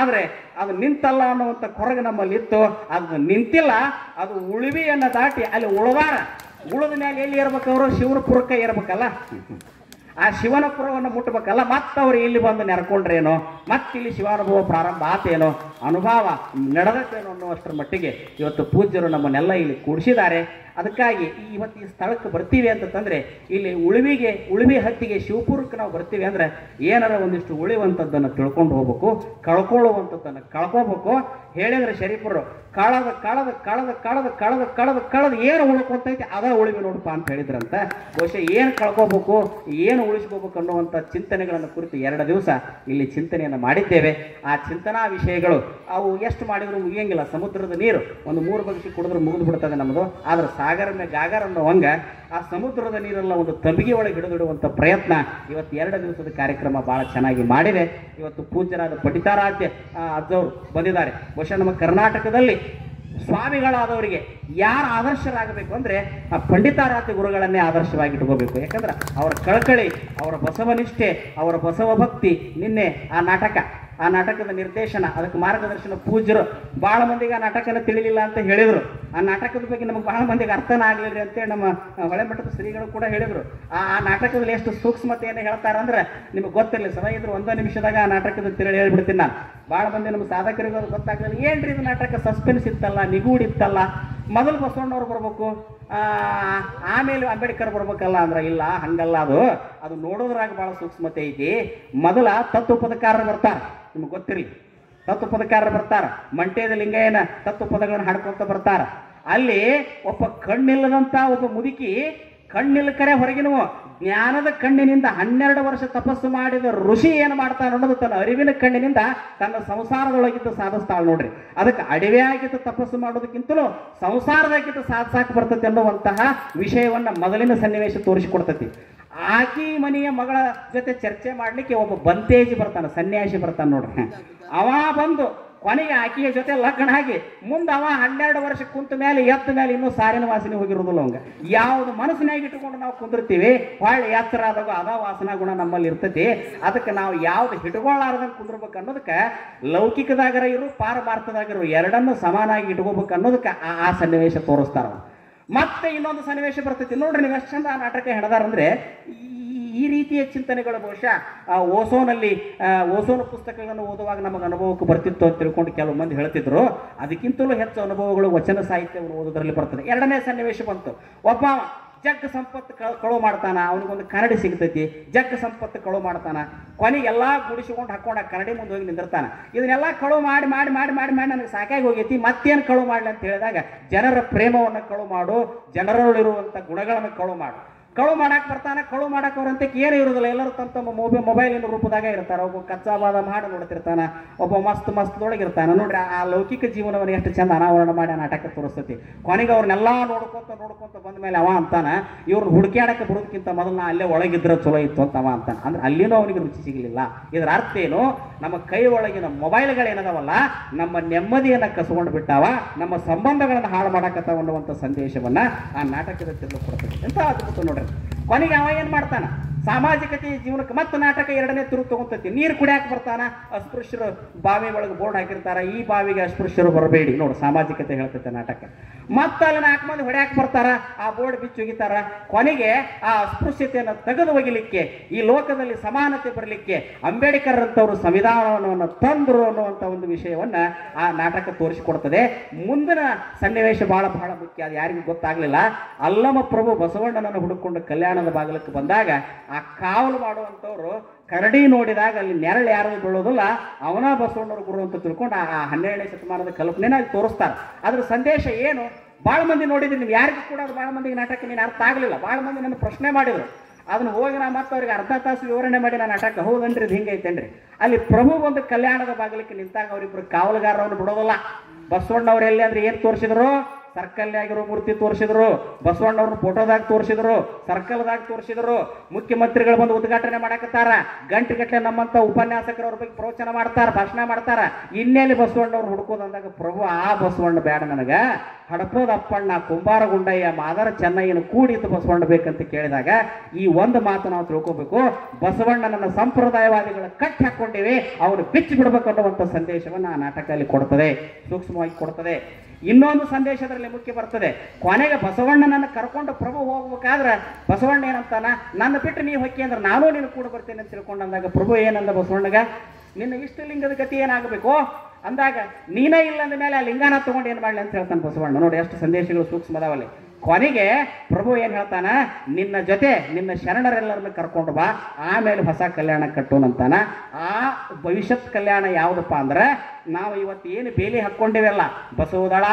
ಆದರೆ ಅದು ನಿಂತಲ್ಲ ಅನ್ನುವಂಥ ಕೊರಗು ನಮ್ಮಲ್ಲಿ ಇತ್ತು ಅದು ನಿಂತಿಲ್ಲ, ಅದು ಉಳಿವಿಯನ್ನು ದಾಟಿ ಅಲ್ಲಿ ಉಳವಾರ. ಉಳಿದ ಮೇಲೆ ಎಲ್ಲಿ ಇರ್ಬೇಕು ಪುರಕ್ಕ ಪುರಕ್ಕೆ ಇರ್ಬೇಕಲ್ಲ ಆ ಶಿವನಪುರವನ್ನು ಮುಟ್ಟಬೇಕಲ್ಲ, ಮತ್ತೆ ಅವರು ಇಲ್ಲಿ ಬಂದು ನೆರ್ಕೊಂಡ್ರೇನೋ? ಮತ್ತೆ ಇಲ್ಲಿ ಶಿವಾನುಭವ ಪ್ರಾರಂಭ ಆತೇನೋ? ಅನುಭವ ನಡೆದತ್ತೇನೋ ಅನ್ನುವಷ್ಟರ ಮಟ್ಟಿಗೆ ಇವತ್ತು ಪೂಜ್ಯರು ನಮ್ಮನ್ನೆಲ್ಲ ಇಲ್ಲಿ ಕೂಡಿಸಿದ್ದಾರೆ. ಅದಕ್ಕಾಗಿ ಈ ಇವತ್ತು ಈ ಸ್ಥಳಕ್ಕೆ ಬರ್ತೀವಿ ಅಂತಂದ್ರೆ ಇಲ್ಲಿ ಉಳುವಿಗೆ, ಉಳುವಿ ಹತ್ತಿಗೆ ಶಿವಪುರಕ್ಕೆ ನಾವು ಬರ್ತೀವಿ ಅಂದ್ರೆ ಏನಾರ ಒಂದಿಷ್ಟು ಉಳಿವಂಥದ್ದನ್ನು ತಿಳ್ಕೊಂಡು ಹೋಗ್ಬೇಕು, ಕಳ್ಕೊಳ್ಳುವಂಥದ್ದನ್ನು ಕಳ್ಕೊಬೇಕು. ಹೇಳಿದ್ರೆ ಶರೀಫರು, ಕಳದ ಕಳದ ಕಳದ ಕಳದ ಕಳದ ಕಳದ ಕಳದ ಏನು ಉಳ್ಕೊಂತೈತಿ ಅದ ಉಳಿವಿ ನೋಡಪ್ಪ ಅಂತ ಹೇಳಿದ್ರಂತ. ಬಹುಶಃ ಏನು ಕಳ್ಕೋಬೇಕು, ಏನು ಉಳಿಸ್ಕೋಬೇಕು ಅನ್ನುವಂಥ ಚಿಂತನೆಗಳನ್ನು ಕುರಿತು ಎರಡು ದಿವಸ ಇಲ್ಲಿ ಚಿಂತನೆಯನ್ನು ಮಾಡಿದ್ದೇವೆ. ಆ ಚಿಂತನಾ ವಿಷಯಗಳು, ಅವು ಎಷ್ಟು ಮಾಡಿದ್ರು ಮುಗಿಯಂಗಿಲ್ಲ. ಸಮುದ್ರದ ನೀರು ಒಂದು ಮೂರು ಬಗ್ಸಿ ಕುಡಿದ್ರೆ ಮುಗಿದು ಬಿಡ್ತದೆ ನಮ್ಮದು ಆದ್ರೆ ಸಾಗರ ಮೇ ಗಾಗರ ಅನ್ನೋ ಹಂಗ ಆ ಸಮುದ್ರದ ನೀರೆಲ್ಲ ಒಂದು ತಂಬಿಗೆ ಒಳಗೆ ಹಿಡಿದಿಡುವಂಥ ಪ್ರಯತ್ನ ಇವತ್ತು ಎರಡು ದಿವಸದ ಕಾರ್ಯಕ್ರಮ ಭಾಳ ಚೆನ್ನಾಗಿ ಮಾಡಿದೆ. ಇವತ್ತು ಪೂಜ್ಯರಾದ ಪಂಡಿತಾರಾಧ್ಯ ಆ, ಅಜ್ಜವರು ಬಂದಿದ್ದಾರೆ. ಬಹುಶಃ ನಮ್ಮ ಕರ್ನಾಟಕದಲ್ಲಿ ಸ್ವಾಮಿಗಳಾದವರಿಗೆ ಯಾರು ಆದರ್ಶರಾಗಬೇಕು ಅಂದರೆ ಆ ಪಂಡಿತಾರಾಧ್ಯ ಗುರುಗಳನ್ನೇ ಆದರ್ಶವಾಗಿ ಇಟ್ಕೋಬೇಕು. ಯಾಕಂದ್ರೆ ಅವರ ಕಳಕಳಿ ಅವರ ಬಸವನಿಷ್ಠೆ ಅವರ ಬಸವ ಭಕ್ತಿ ನಿನ್ನೆ ಆ ನಾಟಕ ಆ ನಾಟಕದ ನಿರ್ದೇಶನ, ಅದಕ್ಕೆ ಮಾರ್ಗದರ್ಶನ ಪೂಜ್ಯರು ಬಹಳ ಮಂದಿಗೆ ಆ ನಾಟಕನ ತಿಳಿಲಿಲ್ಲ ಅಂತ ಹೇಳಿದ್ರು. ಆ ನಾಟಕದ ಬಗ್ಗೆ ನಮಗೆ ಬಹಳ ಮಂದಿಗೆ ಅರ್ಥನ ಆಗ್ಲಿಲ್ಲ ಅಂತೇಳಿ ನಮ್ಮ ಹೊಳೆಮಠದ ಹೊಳೆ ಮಠದ ಶ್ರೀಗಳು ಕೂಡ ಹೇಳಿದ್ರು. ಆ ನಾಟಕದಲ್ಲಿ ಎಷ್ಟು ಸೂಕ್ಷ್ಮತೆಯನ್ನು ಹೇಳ್ತಾರೆ ಅಂದ್ರೆ ನಿಮಗೆ ಗೊತ್ತಿರಲಿ ಸದಾ ಇದ್ರು ಒಂದೇ ನಿಮಿಷದಾಗ ಆ ನಾಟಕದ ತಿರುಳಿ ಹೇಳ್ಬಿಡ್ತೀನಿ ನಾನು. ಬಹಳ ಮಂದಿ ನಮ್ಮ ಸಾಧಕರಿಗೂ ಅದು ಗೊತ್ತಾಗ್ಲಿಲ್ಲ ಏನ್ರಿ ಇದು ನಾಟಕ ಸಸ್ಪೆನ್ಸ್ ಇತ್ತಲ್ಲ, ನಿಗೂಢ ಇತ್ತಲ್ಲ? ಮೊದಲು ಬಸವಣ್ಣವ್ರು ಬರ್ಬೇಕು ಆಮೇಲೆ ಅಂಬೇಡ್ಕರ್ ಬರ್ಬೇಕಲ್ಲ ಅಂದ್ರೆ ಇಲ್ಲ, ಹಂಗಲ್ಲ ಅದು. ಅದು ನೋಡೋದ್ರಾಗ ಬಹಳ ಸೂಕ್ಷ್ಮತೆ ಐತಿ. ಮೊದಲ ತತ್ವ ಪದಕಾರರು ಬರ್ತಾರೆ. ನಿಮ್ಗೆ ಗೊತ್ತಿರಲಿ ತತ್ವ ಪದಕಾರರು ಬರ್ತಾರ. ಮಂಟೇದ ಲಿಂಗಯ್ಯನ ತತ್ವ ಪದಗಳನ್ನು ಹಾಡ್ಕೊಳ್ತಾ ಬರ್ತಾರ. ಅಲ್ಲಿ ಒಬ್ಬ ಕಣ್ಣಿಲ್ಲದಂತ ಒಬ್ಬ ಮುದುಕಿ ಕಣ್ಣಿಲ್ಲಕರೆ ಹೊರಗಿನವು ಜ್ಞಾನದ ಕಣ್ಣಿನಿಂದ ಹನ್ನೆರಡು ವರ್ಷ ತಪಸ್ಸು ಮಾಡಿದ ಋಷಿ ಏನು ಮಾಡ್ತಾನೆ ಅನ್ನೋದು ತನ್ನ ಅರಿವಿನ ಕಣ್ಣಿನಿಂದ ತನ್ನ ಸಂಸಾರದೊಳಗಿದ್ದ ಸಾಧಿಸ್ತಾಳೆ ನೋಡ್ರಿ. ಅದಕ್ಕೆ ಅಡವೆಯಾಗಿದ್ದು ತಪಸ್ಸು ಮಾಡೋದಕ್ಕಿಂತಲೂ ಸಂಸಾರದಾಗಿದ್ದು ಸಾಧಿಸಾಕ ಬರ್ತೈತಿ ಅನ್ನುವಂತಹ ವಿಷಯವನ್ನ ಮೊದಲಿನ ಸನ್ನಿವೇಶ ತೋರಿಸಿಕೊಡ್ತೈತಿ. ಆಕಿ ಮನೆಯ ಮಗಳ ಜೊತೆ ಚರ್ಚೆ ಮಾಡ್ಲಿಕ್ಕೆ ಒಬ್ಬ ಬಂತೇಜಿ ಬರ್ತಾನೆ, ಸನ್ಯಾಸಿ ಬರ್ತಾನೆ ನೋಡ್ರಿ. ಅವ ಬಂದು ಕೊನೆಗೆ ಆಕೆಯ ಜೊತೆ ಲಗ್ನ ಆಗಿ ಮುಂದೆ ಅವ ಹನ್ನೆರಡು ವರ್ಷ ಕುಂತ ಮೇಲೆ ಎತ್ತ ಮೇಲೆ ಇನ್ನೂ ಸಾರಿನ ವಾಸನೆ ಹೋಗಿರೋದಿಲ್ಲ ಅವಂಗ. ಯಾವ್ದು ಮನಸ್ಸಿನಾಗ ಇಟ್ಕೊಂಡು ನಾವು ಕುಂದಿರ್ತೀವಿ, ಹೊಳ್ಳಿ ಎತ್ತರ ಆದಾಗ ಅದ ವಾಸನಾ ಗುಣ ನಮ್ಮಲ್ಲಿ ಇರ್ತೈತಿ. ಅದಕ್ಕೆ ನಾವು ಯಾವ್ದು ಹಿಡ್ಕೊಳ್ಳಾರ್ದಂಗೆ ಕುಂದಿರ್ಬೇಕು ಅನ್ನೋದಕ್ಕೆ ಲೌಕಿಕದಾಗರ ಇರು ಪಾರಭಾರತದಾಗಿರು ಎರಡನ್ನೂ ಸಮಾನಾಗಿ ಇಟ್ಕೋಬೇಕು ಅನ್ನೋದಕ್ಕೆ ಆ ಸನ್ನಿವೇಶ ತೋರಿಸ್ತಾರ. ಮತ್ತೆ ಇನ್ನೊಂದು ಸನ್ನಿವೇಶ ಬರ್ತೈತಿ. ನೋಡ್ರಿ ನೀವು ಎಷ್ಟು ಚಂದ ನಾಟಕ ಹೆಣದಾರಂದ್ರೆ ಈ- ರೀತಿಯ ಚಿಂತನೆಗಳು ಬಹುಶಃ ಆ ಓಸೋನಲ್ಲಿ ಓಸೋನ ಓಸೋನ್ ಪುಸ್ತಕಗಳನ್ನು ಓದುವಾಗ ನಮಗೆ ಅನುಭವಕ್ಕೆ ಬರ್ತಿತ್ತು ಅಂತ ತಿಳ್ಕೊಂಡು ಕೆಲವು ಮಂದಿ ಹೇಳ್ತಿದ್ರು. ಅದಕ್ಕಿಂತಲೂ ಹೆಚ್ಚು ಅನುಭವಗಳು ವಚನ ಸಾಹಿತ್ಯವನ್ನು ಓದೋದ್ರಲ್ಲಿ ಬರ್ತದೆ. ಎರಡನೇ ಸನ್ನಿವೇಶ ಬಂತು. ಒಬ್ಬ ಜಗ್ ಸಂಪತ್ತು ಕಳು ಮಾಡ್ತಾನ, ಅವನಿಗೊಂದು ಕನ್ನಡಿ ಸಿಗ್ತೈತಿ ಜಗ್ ಸಂಪತ್ತು ಕಳು ಮಾಡ್ತಾನ. ಕೊನೆ ಎಲ್ಲಾ ಗುಡಿಸಿಕೊಂಡು ಹಾಕೊಂಡು ಆ ಕನ್ನಡಿ ಮುಂದೆ ಹೋಗಿ ನಿಂದಿರ್ತಾನ. ಇದನ್ನೆಲ್ಲ ಕಳು ಮಾಡಿ ಮಾಡಿ ಮಾಡಿ ಮಾಡಿ ಮಾಡಿ ನನಗೆ ಸಾಕಾಗಿ ಹೋಗೈತಿ, ಮತ್ತೇನು ಕಳು ಮಾಡಲಿ ಅಂತ ಹೇಳಿದಾಗ ಜನರ ಪ್ರೇಮವನ್ನು ಕಳು ಮಾಡು ಜನರಲ್ಲಿರುವಂಥ ಗುಣಗಳನ್ನು ಕಳು ಮಾಡು. ಕಳು ಮಾಡಕ್ ಬರ್ತಾನೆ, ಕಳು ಮಾಡಕ್ ಅವ್ರಂತೆ ಏನು ಇರುದಿಲ್ಲ. ಎಲ್ಲರೂ ತಮ್ಮ ತಮ್ಮ ಮೊಬೈಲ್ ಮೊಬೈಲಿನ ರೂಪದಾಗ ಇರ್ತಾರ. ಒಬ್ಬ ಕಚ್ಚಾ ಮಾಡಿ ಹಾಡು ನೋಡ್ತಿರ್ತಾನ, ಒಬ್ಬ ಮಸ್ತ್ ಮಸ್ತದೊಳಗೆ ಇರ್ತಾನ ನೋಡ್ರಿ, ಆ- ಲೌಕಿಕ ಜೀವನವನ್ನು ಎಷ್ಟು ಚಂದ ಅನಾವರಣ ಮಾಡಿ ನಾಟಕ ತೋರಿಸ್ತೈತಿ. ಕೊನೆಗೆ ಅವ್ರನ್ನೆಲ್ಲ ನೋಡ್ಕೊತ ನೋಡ್ಕೊತ ಬಂದ ಮೇಲೆ ಅವ ಅಂತಾನ, ಇವ್ರನ್ನ ಹುಡುಕ್ಯಾಡಕ್ಕೆ ಬರೋದಕ್ಕಿಂತ ಮೊದಲು ನಾ ಅಲ್ಲೇ ಒಳಗಿದ್ರೆ ಚಲೋ ಇತ್ತು ಅಂತ ಅವ ಅಂದ್ರೆ ಅಲ್ಲಿನೂ ಅವನಿಗೆ ರುಚಿ ಸಿಗಲಿಲ್ಲ. ಇದರ ಅರ್ಥ ಏನು? ನಮ್ಮ ಕೈ ಒಳಗಿನ ಮೊಬೈಲ್ಗಳೇನದವಲ್ಲ ನಮ್ಮ ನೆಮ್ಮದಿಯನ್ನು ಕಸ್ಕೊಂಡು ಬಿಟ್ಟಾವ, ನಮ್ಮ ಸಂಬಂಧಗಳನ್ನು ಹಾಳು ಮಾಡಕತ್ತಾವ ಅನ್ನುವಂಥ ಸಂದೇಶವನ್ನ ಆ ನಾಟಕದ ತಿರುಳು ಕೊಡ್ತದೆ ಎಂತ ಅದ್ಭುತ ನೋಡ್ರಿ. ಕೊನೆಗೆ ಅವ ಏನು ಮಾಡ್ತಾನ? ಸಾಮಾಜಿಕತೆ ಜೀವನಕ್ಕೆ ಮತ್ತೆ ನಾಟಕ ಎರಡನೇ ತಿರುವು ತಗೊಂತೈತಿ. ನೀರು ಕುಡಿಯಾಕ ಬರ್ತಾನ, ಅಸ್ಪೃಶ್ಯರು ಬಾವಿ ಒಳಗೆ ಬೋರ್ಡ್ ಹಾಕಿರ್ತಾರ, ಈ ಬಾವಿಗೆ ಅಸ್ಪೃಶ್ಯರು ಬರಬೇಡಿ. ನೋಡು, ಸಾಮಾಜಿಕತೆ ಹೇಳ್ತೈತೆ ನಾಟಕ. ಮತ್ತೆ ಅಲ್ಲಿ ನಾಲ್ಕು ಮಂದಿ ಹೊಡ್ಯಾಕ ಬರ್ತಾರ, ಆ ಬೋರ್ಡ್ ಬಿಚ್ಚಿ ಒಗಿತಾರ. ಕೊನೆಗೆ ಆ ಅಸ್ಪೃಶ್ಯತೆಯನ್ನು ತೆಗೆದು ಒಗಿಲಿಕ್ಕೆ, ಈ ಲೋಕದಲ್ಲಿ ಸಮಾನತೆ ಬರಲಿಕ್ಕೆ ಅಂಬೇಡ್ಕರ್ ಅಂತವರು ಸಂವಿಧಾನವನ್ನು ತಂದರು ಅನ್ನುವಂಥ ಒಂದು ವಿಷಯವನ್ನ ಆ ನಾಟಕ ತೋರಿಸಿಕೊಡ್ತದೆ. ಮುಂದಿನ ಸನ್ನಿವೇಶ ಬಹಳ ಬಹಳ ಮುಖ್ಯ, ಅದು ಯಾರಿಗೂ ಗೊತ್ತಾಗ್ಲಿಲ್ಲ. ಅಲ್ಲಮ ಪ್ರಭು ಬಸವಣ್ಣನನ್ನು ಹುಡುಕೊಂಡು ಕಲ್ಯಾಣದ ಬಾಗಿಲಕ್ಕೆ ಬಂದಾಗ ಆ ಕಾವಲು ಮಾಡುವಂಥವ್ರು ಕರಡಿ ನೋಡಿದಾಗ ಅಲ್ಲಿ ನೆರಳು ಯಾರು ಬೀಳೋದಿಲ್ಲ, ಅವನ ಬಸವಣ್ಣವ್ರ ಗುರು ಅಂತ ತಿಳ್ಕೊಂಡು ಆ ಹನ್ನೆರಡನೇ ಶತಮಾನದ ಕಲ್ಪನೆನ ಅಲ್ಲಿ ತೋರಿಸ್ತಾರೆ. ಅದ್ರ ಸಂದೇಶ ಏನು? ಭಾಳ ಮಂದಿ ನೋಡಿದ್ರಿ, ನೀವು ಯಾರಿಗೂ ಕೂಡ ಅದು ಭಾಳ ಮಂದಿಗೆ ನಾಟಕ ನೀನು ಅರ್ಥ ಆಗಲಿಲ್ಲ. ಭಾಳ ಮಂದಿ ನನ್ನ ಪ್ರಶ್ನೆ ಮಾಡಿದ್ರು. ಅದನ್ನ ಹೋಗಿ ನಾ ಮತ್ತೆ ಅವ್ರಿಗೆ ಅರ್ಧ ತಾಸು ವಿವರಣೆ ಮಾಡಿ ನಾನು ನಾಟಕ ಹೋಗಂದ್ರೆ ಇದು ಹಿಂಗೈತೇನ್ರಿ? ಅಲ್ಲಿ ಪ್ರಭು ಒಂದು ಕಲ್ಯಾಣದ ಬಾಗಿಲಿಕ್ಕೆ ನಿಂತಾಗ ಅವರಿಬ್ರು ಕಾವಲುಗಾರರನ್ನು ಬಿಡೋದಲ್ಲ. ಬಸವಣ್ಣವ್ರು ಎಲ್ಲಿ ಅಂದ್ರೆ ಏನು ತೋರಿಸಿದ್ರು? ಸರ್ಕಲ್ ಆಗಿರೋ ಮೂರ್ತಿ ತೋರಿಸಿದ್ರು. ಬಸವಣ್ಣವ್ರನ್ನ ಫೋಟೋದಾಗ ತೋರಿಸಿದ್ರು. ಸರ್ಕಲ್ದಾಗ ತೋರಿಸಿದ್ರು. ಮುಖ್ಯಮಂತ್ರಿಗಳು ಬಂದು ಉದ್ಘಾಟನೆ ಮಾಡಕತ್ತಾರ. ಗಂಟೆ ಗಟ್ಟಲೆ ನಮ್ಮಂತ ಅವ್ರ ಬಗ್ಗೆ ಪ್ರವಚನ ಮಾಡ್ತಾರ, ಭಾಷಣ ಮಾಡ್ತಾರ. ಇನ್ನೆಲ್ಲಿ ಬಸವಣ್ಣವ್ರು ಹುಡುಕೋದು ಅಂದಾಗ, ಪ್ರಭು, ಆ ಬಸವಣ್ಣ ಬೇಡ ನನಗ. ಹಡಪದ ಅಪ್ಪಣ್ಣ ಕುಂಬಾರ ಗುಂಡಯ್ಯ ಮಾದರ ಚೆನ್ನಯ್ಯನ ಕೂಡಿದ್ದು ಬಸವಣ್ಣ ಬೇಕಂತ ಕೇಳಿದಾಗ ಈ ಒಂದು ಮಾತು ನಾವು ತಿಳ್ಕೊಬೇಕು. ಬಸವಣ್ಣನನ್ನ ಸಂಪ್ರದಾಯವಾದಿಗಳ ಕಟ್ಟಿ ಹಾಕೊಂಡಿವೆ ಅವನು ಬಿಚ್ಚಿ ಬಿಡಬೇಕು ಅನ್ನುವಂಥ ಸಂದೇಶವನ್ನು ಆ ನಾಟಕದಲ್ಲಿ ಕೊಡ್ತದೆ, ಸೂಕ್ಷ್ಮವಾಗಿ ಕೊಡ್ತದೆ. ಇನ್ನೊಂದು ಸಂದೇಶ ಅದರಲ್ಲಿ ಮುಖ್ಯ ಬರ್ತದೆ. ಕೊನೆಗೆ ಬಸವಣ್ಣನನ್ನು ಕರ್ಕೊಂಡು ಪ್ರಭು ಹೋಗ್ಬೇಕಾದ್ರೆ ಬಸವಣ್ಣ ಏನಂತಾನ, ನನ್ನ ಬಿಟ್ಟು ನೀವು ಹೊಕ್ಕಿ ಅಂದ್ರೆ ನಾನು ನೀನು ಕೂಡ ಬರ್ತೇನೆ ಅಂತ ತಿಳ್ಕೊಂಡಂದಾಗ ಪ್ರಭು ಏನಂದ ಬಸವಣ್ಣಗ, ನಿನ್ನ ಇಷ್ಟಲಿಂಗದ ಗತಿ ಏನಾಗಬೇಕು? ಅಂದಾಗ ನೀನೇ ಇಲ್ಲ ಅಂದ ಮೇಲೆ ಆ ಲಿಂಗಾನ ತಗೊಂಡು ಏನು ಮಾಡಲಿ ಅಂತ ಹೇಳ್ತಾನೆ ಬಸವಣ್ಣ. ನೋಡಿ ಎಷ್ಟು ಸಂದೇಶಗಳು ಸೂಕ್ಷ್ಮ ಅದಾವಲ್ಲಿ ಕೊನೆಗೆ ಪ್ರಭು ಏನು ಹೇಳ್ತಾನ? ನಿನ್ನ ಜೊತೆ ನಿನ್ನ ಶರಣರೆಲ್ಲರನ್ನ ಕರ್ಕೊಂಡು ಬಾ. ಆಮೇಲೆ ಹೊಸ ಕಲ್ಯಾಣ ಕಟ್ಟೋನಂತಾನ ಆ ಭವಿಷ್ಯತ್ ಕಲ್ಯಾಣ ಯಾವುದಪ್ಪ ಅಂದ್ರೆ ನಾವು ಇವತ್ತು ಏನು ಬೇಲಿ ಹಾಕ್ಕೊಂಡಿವೆಲ್ಲ ಬಸವದಳ,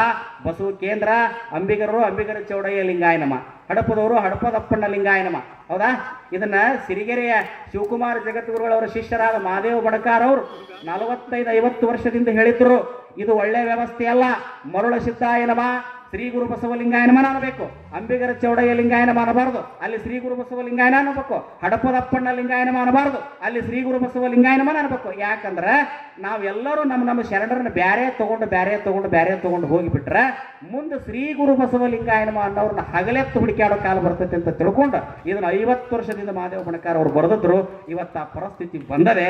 ಬಸವ ಕೇಂದ್ರ, ಅಂಬಿಗರು, ಅಂಬಿಗರ ಚೌಡಯ್ಯ ಲಿಂಗಾಯನಮ. ಹಡಪದವರು ಹಡಪದಪ್ಪಣ್ಣ ಲಿಂಗಾಯನಮ. ಹೌದಾ? ಇದನ್ನ ಸಿರಿಗೆರೆಯ ಶಿವಕುಮಾರ ಜಗದ್ಗುರುಗಳವರ ಶಿಷ್ಯರಾದ ಮಹಾದೇವ ಬಡಕಾರ್ ಅವರು ನಲವತ್ತೈದು ಐವತ್ತು ವರ್ಷದಿಂದ ಹೇಳಿದ್ರು. ಇದು ಒಳ್ಳೆ ವ್ಯವಸ್ಥೆ ಅಲ್ಲ ಮರುಳ ಸಿದ್ಧಾಯನಮ ಶ್ರೀ ಗುರು ಬಸವಲಿಂಗಾಯನಮ ಅನ್ನಬೇಕು. ಅಂಬಿಗರ ಚೌಡಯ್ಯ ಲಿಂಗಾಯನ ಮಾಡಬಾರದು ಅಲ್ಲಿ ಶ್ರೀ ಗುರು ಬಸವಲಿಂಗಾಯನ ಅನ್ನಬೇಕು. ಹಡಪದಪ್ಪಣ್ಣ ಲಿಂಗಾಯನ ಮಾಡಬಾರದು ಅಲ್ಲಿ ಶ್ರೀ ಗುರು ಬಸವಲಿಂಗಾಯನ ಮನ ಅನ್ಬೇಕು ಯಾಕಂದ್ರೆ ನಾವೆಲ್ಲರೂ ನಮ್ಮ ನಮ್ಮ ಶರಣರನ್ನ ಬ್ಯಾರೆ ತಗೊಂಡು ಬ್ಯಾರೆ ತಗೊಂಡು ಬ್ಯಾರೆ ತಗೊಂಡು ಹೋಗಿಬಿಟ್ರೆ ಮುಂದೆ ಶ್ರೀ ಗುರು ಬಸವಲಿಂಗಾಯನಮ ಅನ್ನೋರನ್ನ ಹಗಲೆತ್ತು ಹುಡುಕ್ಯಾಡೋ ಕಾಲ ಬರ್ತೈತೆ ಅಂತ ತಿಳ್ಕೊಂಡು ಇದನ್ನ ಐವತ್ತು ವರ್ಷದಿಂದ ಮಹಾದೇವ ಬಣಕಾರ ಅವರು ಬರೆದಿದ್ರು. ಇವತ್ತು ಆ ಪರಿಸ್ಥಿತಿ ಬಂದರೆ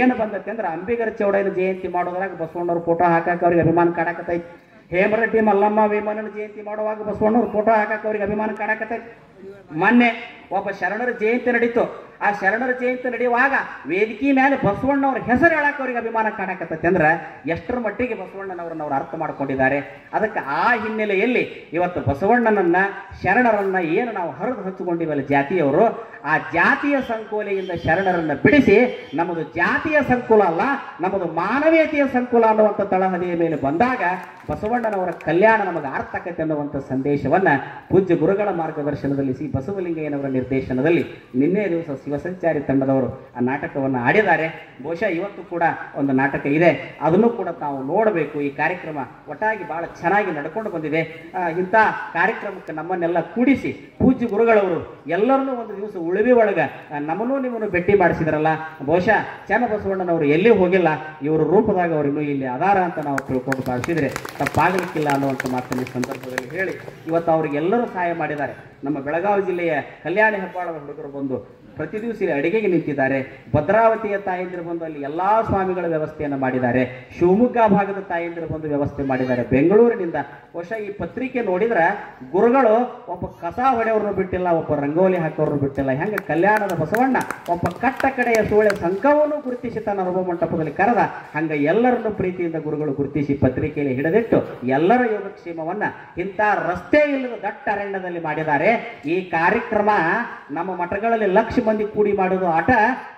ಏನು ಬಂದತ್ತೆ ಅಂದ್ರೆ ಅಂಬಿಗರ ಚೌಡಯ್ಯನ ಜಯಂತಿ ಮಾಡೋದ್ರಾಗ ಬಸವಣ್ಣವ್ರ ಫೋಟೋ ಹಾಕಕ್ಕೆ ಅವ್ರಿಗೆ ಅಭಿಮಾನ ಕಾಡಕತ್ತೈತಿ ಹೇಮರೆಡ್ಡಿ ಮಲ್ಲಮ್ಮ ವೇಮನನ ಜಯಂತಿ ಮಾಡುವಾಗ ಬಸವಣ್ಣವ್ರ ಫೋಟೋ ಹಾಕಕ್ಕೆ ಅವ್ರಿಗೆ ಅಭಿಮಾನ ಕಾಡಕತ್ತೈತಿ ಮೊನ್ನೆ ಒಬ್ಬ ಶರಣರ ಜಯಂತಿ ನಡೀತು. ಆ ಶರಣರ ಜಯಂತಿ ನಡೆಯುವಾಗ ವೇದಿಕೆ ಮೇಲೆ ಬಸವಣ್ಣವ್ರ ಹೆಸರು ಹೇಳಕ್ಕೆ ಅವ್ರಿಗೆ ಅಭಿಮಾನ ಕಾಣಕತ್ತೆ ಅಂದ್ರೆ ಎಷ್ಟರ ಮಟ್ಟಿಗೆ ಬಸವಣ್ಣನವರನ್ನ ಅವ್ರು ಅರ್ಥ ಮಾಡ್ಕೊಂಡಿದ್ದಾರೆ. ಅದಕ್ಕೆ ಆ ಹಿನ್ನೆಲೆಯಲ್ಲಿ ಇವತ್ತು ಬಸವಣ್ಣನನ್ನ, ಶರಣರನ್ನ ಏನು ನಾವು ಹರಿದು ಹಚ್ಚಿಕೊಂಡಿವಲ್ಲ ಜಾತಿಯವರು, ಆ ಜಾತಿಯ ಸಂಕೋಲೆಯಿಂದ ಶರಣರನ್ನ ಬಿಡಿಸಿ ನಮ್ಮದು ಜಾತಿಯ ಸಂಕುಲ ಅಲ್ಲ, ನಮ್ಮದು ಮಾನವೀಯತೆಯ ಸಂಕುಲ ಅನ್ನುವಂಥ ತಳಹದಿಯ ಮೇಲೆ ಬಂದಾಗ ಬಸವಣ್ಣನವರ ಕಲ್ಯಾಣ ನಮಗೆ ಆರ್ತಕತೆ ಅನ್ನುವಂಥ ಸಂದೇಶವನ್ನ ಪೂಜ್ಯ ಗುರುಗಳ ಮಾರ್ಗದರ್ಶನದಲ್ಲಿ ಸಿ ಬಸವಲಿಂಗಯ್ಯನವರ ನಿರ್ದೇಶನದಲ್ಲಿ ನಿನ್ನೆ ದಿವಸ ಶಿವಸಂಚಾರಿ ತಂಡದವರು ಆ ನಾಟಕವನ್ನು ಆಡಿದ್ದಾರೆ. ಬಹುಶಃ ಇವತ್ತು ಕೂಡ ಒಂದು ನಾಟಕ ಇದೆ. ಅದನ್ನು ಕೂಡ ತಾವು ನೋಡಬೇಕು. ಈ ಕಾರ್ಯಕ್ರಮ ಒಟ್ಟಾಗಿ ಬಹಳ ಚೆನ್ನಾಗಿ ನಡ್ಕೊಂಡು ಬಂದಿದೆ. ಇಂಥ ಕಾರ್ಯಕ್ರಮಕ್ಕೆ ನಮ್ಮನ್ನೆಲ್ಲ ಕೂಡಿಸಿ ಪೂಜ್ಯ ಗುರುಗಳವರು ಎಲ್ಲರನ್ನೂ ಒಂದು ದಿವಸ ಉಳಿವಿ ಒಳಗೆ ನಮ್ಮನ್ನು ನಮ್ಮನ್ನೂ ಭೇಟಿ ಮಾಡಿಸಿದ್ರಲ್ಲ. ಬಹುಶಃ ಚನ್ನಬಸವಣ್ಣನವರು ಎಲ್ಲಿ ಹೋಗಿಲ್ಲ, ಇವರ ರೂಪದಾಗ ಅವರು ಇಲ್ಲಿ ಆಧಾರ ಅಂತ ನಾವು ತಿಳ್ಕೊಂಡು ಭಾವಿಸಿದ್ರೆ ತಪ್ಪಾಗಲಿಕ್ಕಿಲ್ಲ ಅನ್ನುವಂಥ ಮಾತನ್ನು ಈ ಸಂದರ್ಭದಲ್ಲಿ ಹೇಳಿ ಇವತ್ತು ಅವರಿಗೆಲ್ಲರೂ ಸಹಾಯ ಮಾಡಿದ್ದಾರೆ. ನಮ್ಮ ಬೆಳಗಾವಿ ಜಿಲ್ಲೆಯ ಕಲ್ಯಾಣ ಹೆಬ್ಬಾಳದ ಹುಡುಗರು ಬಂದು ಪ್ರತಿ ದಿವಸ ಇಲ್ಲಿ ಅಡಿಗೆಗೆ ನಿಂತಿದ್ದಾರೆ. ಭದ್ರಾವತಿಯ ತಾಯಂದಿರು ಬಂದು ಅಲ್ಲಿ ಎಲ್ಲಾ ಸ್ವಾಮಿಗಳ ವ್ಯವಸ್ಥೆಯನ್ನು ಮಾಡಿದ್ದಾರೆ. ಶಿವಮೊಗ್ಗ ಭಾಗದ ತಾಯಂದಿರು ಬಂದು ವ್ಯವಸ್ಥೆ ಮಾಡಿದ್ದಾರೆ. ಬೆಂಗಳೂರಿನಿಂದ ಬಹುಶಃ ಈ ಪತ್ರಿಕೆ ನೋಡಿದ್ರೆ ಗುರುಗಳು ಒಬ್ಬ ಕಸ ಹೊಡೆಯವ್ರನ್ನು ಬಿಟ್ಟಿಲ್ಲ, ಒಬ್ಬ ರಂಗೋಲಿ ಹಾಕೋರ್ನು ಬಿಟ್ಟಿಲ್ಲ. ಹೆಂಗೆ ಕಲ್ಯಾಣದ ಬಸವಣ್ಣ ಒಬ್ಬ ಕಟ್ಟ ಕಡೆಯ ಸೂಳೆ ಸಂಘವನ್ನು ಗುರುತಿಸಿ ತನ್ನ ಅನುಭವ ಮಂಟಪದಲ್ಲಿ ಕರೆದ, ಹಂಗ ಎಲ್ಲರನ್ನು ಪ್ರೀತಿಯಿಂದ ಗುರುಗಳು ಗುರುತಿಸಿ ಪತ್ರಿಕೆಯಲ್ಲಿ ಹಿಡಿದಿಟ್ಟು ಎಲ್ಲರ ಯೋಗಕ್ಷೇಮವನ್ನ ಇಂಥ ರಸ್ತೆ ಇಲ್ಲದ ದಟ್ಟ ಅರಣ್ಯದಲ್ಲಿ ಮಾಡಿದ್ದಾರೆ. ಈ ಕಾರ್ಯಕ್ರಮ ನಮ್ಮ ಮಠಗಳಲ್ಲಿ ಲಕ್ಷ ಮಂದಿ ಕೂಡಿ ಮಾಡೋದು ಆಟ,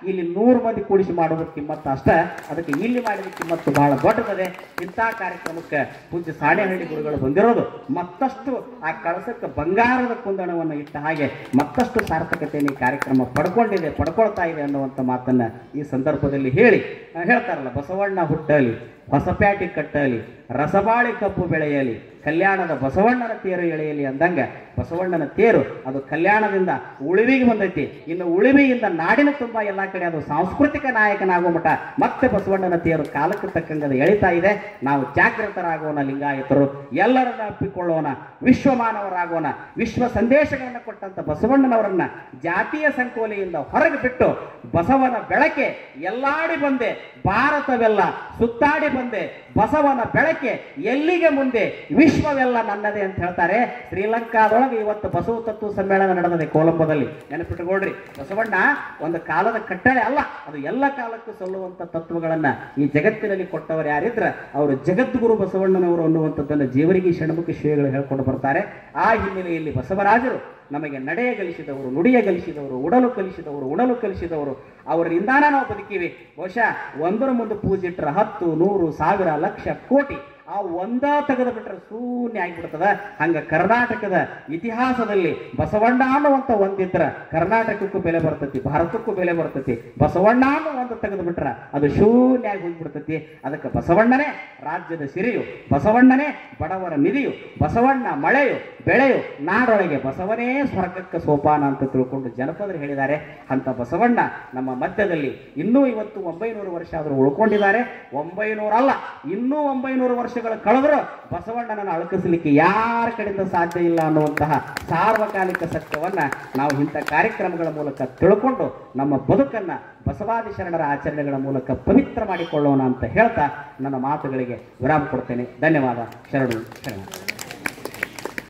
ಇಲ್ಲಿ ನೂರು ಮಂದಿ ಕೂಡಿಸಿ ಮಾಡೋದು ಕಿಮ್ಮತ್ತು ಅಷ್ಟ. ಅದಕ್ಕೆ ಇಲ್ಲಿ ಮಾಡಿದ ಕಿಮ್ಮತ್ತು ಬಹಳ ದೊಡ್ಡದಿದೆ. ಇಂಥ ಕಾರ್ಯಕ್ರಮಕ್ಕೆ ಪೂಜ್ಯ ಸಾಣೆಹಳ್ಳಿ ಗುರುಗಳು ಬಂದಿರೋದು. ಮತ್ತಷ್ಟು ಆ ಕಳಸಕ್ಕೆ ಬಂಗಾರದ ಕುಂದಣವನ್ನು ಇಟ್ಟ ಹಾಗೆ ಮತ್ತಷ್ಟು ಸಾರ್ಥಕತೆಯನ್ನು ಈ ಕಾರ್ಯಕ್ರಮ ಪಡ್ಕೊಂಡಿದೆ, ಪಡ್ಕೊಳ್ತಾ ಇದೆ ಅನ್ನುವಂಥ ಮಾತನ್ನು ಈ ಸಂದರ್ಭದಲ್ಲಿ ಹೇಳಿ. ಹೇಳ್ತಾರಲ್ಲ, ಬಸವಣ್ಣ ಹುಟ್ಟಲಿ. ಹೊಸಪ್ಯಾಟಿ ಕಟ್ಟಲಿ, ರಸಬಾಳಿ ಕಬ್ಬು ಬೆಳೆಯಲಿ, ಕಲ್ಯಾಣದ ಬಸವಣ್ಣನ ತೇರು ಎಳೆಯಲಿ ಅಂದಂಗ ಬಸವಣ್ಣನ ತೇರು ಅದು ಕಲ್ಯಾಣದಿಂದ ಉಳಿವಿಗೆ ಬಂದೈತಿ. ಇನ್ನು ಉಳಿವಿಯಿಂದ ನಾಡಿನ ತುಂಬ ಎಲ್ಲ ಕಡೆ ಅದು ಸಾಂಸ್ಕೃತಿಕ ನಾಯಕನಾಗೋ ಮಠ ಮತ್ತೆ ಬಸವಣ್ಣನ ತೇರು ಕಾಲಕ್ಕೆ ತಕ್ಕಂಗೆ ಅದು ಎಳಿತಾ ಇದೆ. ನಾವು ಜಾಗೃತರಾಗೋಣ ಲಿಂಗಾಯತರು, ಎಲ್ಲರನ್ನ ಅಪ್ಪಿಕೊಳ್ಳೋಣ ವಿಶ್ವಮಾನವರಾಗೋಣ, ವಿಶ್ವ ಸಂದೇಶಗಳನ್ನು ಕೊಟ್ಟಂತ ಬಸವಣ್ಣನವರನ್ನ ಜಾತಿಯ ಸಂಕೋಲೆಯಿಂದ ಹೊರಗೆ ಬಿಟ್ಟು ಬಸವನ ಬೆಳಕೆ ಎಲ್ಲಾಡಿ ಬಂದೆ. ಭಾರತವೆಲ್ಲ ಸುತ್ತಾಡಿ ಬಂದೆ. ಬಸವನ ಬೆಳಕೆ ಎಲ್ಲಿಗೆ ಮುಂದೆ? ವಿಶ್ವವೆಲ್ಲ ನನ್ನದೇ ಅಂತ ಹೇಳ್ತಾರೆ. ಶ್ರೀಲಂಕಾದೊಳಗೆ ಇವತ್ತು ಬಸವ ತತ್ವ ಸಮ್ಮೇಳನ ನಡೆದಿದೆ ಕೊಲಂಬೋದಲ್ಲಿ. ನೆನಪಿಟ್ಟುಕೊಳ್ರಿ ಬಸವಣ್ಣ, ಒಂದು ಕಾಲದ ಕಟ್ಟಳೆ ಅಲ್ಲ. ಅದು ಎಲ್ಲ ಕಾಲಕ್ಕೂ ಸಲ್ಲುವಂತ ತತ್ವಗಳನ್ನ ಈ ಜಗತ್ತಿನಲ್ಲಿ ಕೊಟ್ಟವರು ಯಾರಿದ್ರ? ಅವರು ಜಗದ್ಗುರು ಬಸವಣ್ಣನವರು ಅನ್ನುವಂಥದ್ದನ್ನು ಜೀವರಿಗೆ ಷಣ್ಮುಖ ಶ್ರೀಗಳು ಹೇಳ್ಕೊಂಡು ಬರ್ತಾರೆ. ಆ ಹಿನ್ನೆಲೆಯಲ್ಲಿ ಬಸವರಾಜರು ನಮಗೆ ನಡೆಯ ಕಲಿಸಿದವರು, ನುಡಿಯ ಕಲಿಸಿದವರು, ಉಡಲು ಕಲಿಸಿದವರು ಉಡಲು ಕಲಿಸಿದವರು, ಅವರಿಂದಾನ ನಾವು ಬದುಕಿವಿ. ಬಹುಶಃ ಒಂದರ ಮುಂದೆ ಪೂಜೆ ಇಟ್ಟರೆ ಹತ್ತು, ನೂರು, ಸಾವಿರ, ಲಕ್ಷ, ಕೋಟಿ, ಆ ಒಂದ ತೆಗೆದು ಬಿಟ್ಟರೆ ಶೂನ್ಯ ಆಗಿಬಿಡ್ತದ. ಹಂಗ ಕರ್ನಾಟಕದ ಇತಿಹಾಸದಲ್ಲಿ ಬಸವಣ್ಣ ಅನ್ನುವಂತ ಒಂದಿದ್ರ ಕರ್ನಾಟಕಕ್ಕೂ ಬೆಲೆ ಬರ್ತತಿ, ಭಾರತಕ್ಕೂ ಬೆಲೆ ಬರ್ತತಿ. ಬಸವಣ್ಣ ಅನ್ನೋ ಒಂದು ತೆಗೆದು ಬಿಟ್ರ ಅದು ಶೂನ್ಯ ಆಗಿ ಹೋಗ್ಬಿಡ್ತತಿ. ಅದಕ್ಕೆ ಬಸವಣ್ಣನೇ ರಾಜ್ಯದ ಸಿರಿಯು, ಬಸವಣ್ಣನೇ ಬಡವರ ನಿಧಿಯು ಬಸವಣ್ಣ ಮಳೆಯು ಬೆಳೆಯು ನಾಡೊಳಗೆ ಬಸವನೇ ಸ್ವರ್ಗಕ್ಕೆ ಸೋಪಾನ ಅಂತ ತಿಳ್ಕೊಂಡು ಜನಪದರು ಹೇಳಿದ್ದಾರೆ, ಅಂತ ಬಸವಣ್ಣ ನಮ್ಮ ಮಧ್ಯದಲ್ಲಿ ಇನ್ನೂ ಇವತ್ತು ಒಂಬೈನೂರು ವರ್ಷ ಆದರೂ ಉಳ್ಕೊಂಡಿದ್ದಾರೆ. ಒಂಬೈನೂರು ಅಲ್ಲ, ಇನ್ನೂ ಒಂಬೈನೂರು ವರ್ಷಗಳು ಕಳೆದ್ರು ಬಸವಣ್ಣನನ್ನು ಅಳಕಿಸಲಿಕ್ಕೆ ಯಾರ ಕಡೆಯಿಂದ ಸಾಧ್ಯ ಇಲ್ಲ ಅನ್ನುವಂತಹ ಸಾರ್ವಕಾಲಿಕ ಸತ್ಯವನ್ನು ನಾವು ಇಂಥ ಕಾರ್ಯಕ್ರಮಗಳ ಮೂಲಕ ತಿಳ್ಕೊಂಡು ನಮ್ಮ ಬದುಕನ್ನು ಬಸವಾದಿ ಶರಣರ ಆಚರಣೆಗಳ ಮೂಲಕ ಪವಿತ್ರ ಮಾಡಿಕೊಳ್ಳೋಣ ಅಂತ ಹೇಳ್ತಾ ನನ್ನ ಮಾತುಗಳಿಗೆ ವಿರಾಮ ಕೊಡ್ತೇನೆ. ಧನ್ಯವಾದ. ಶರಣು, ಶರಣ.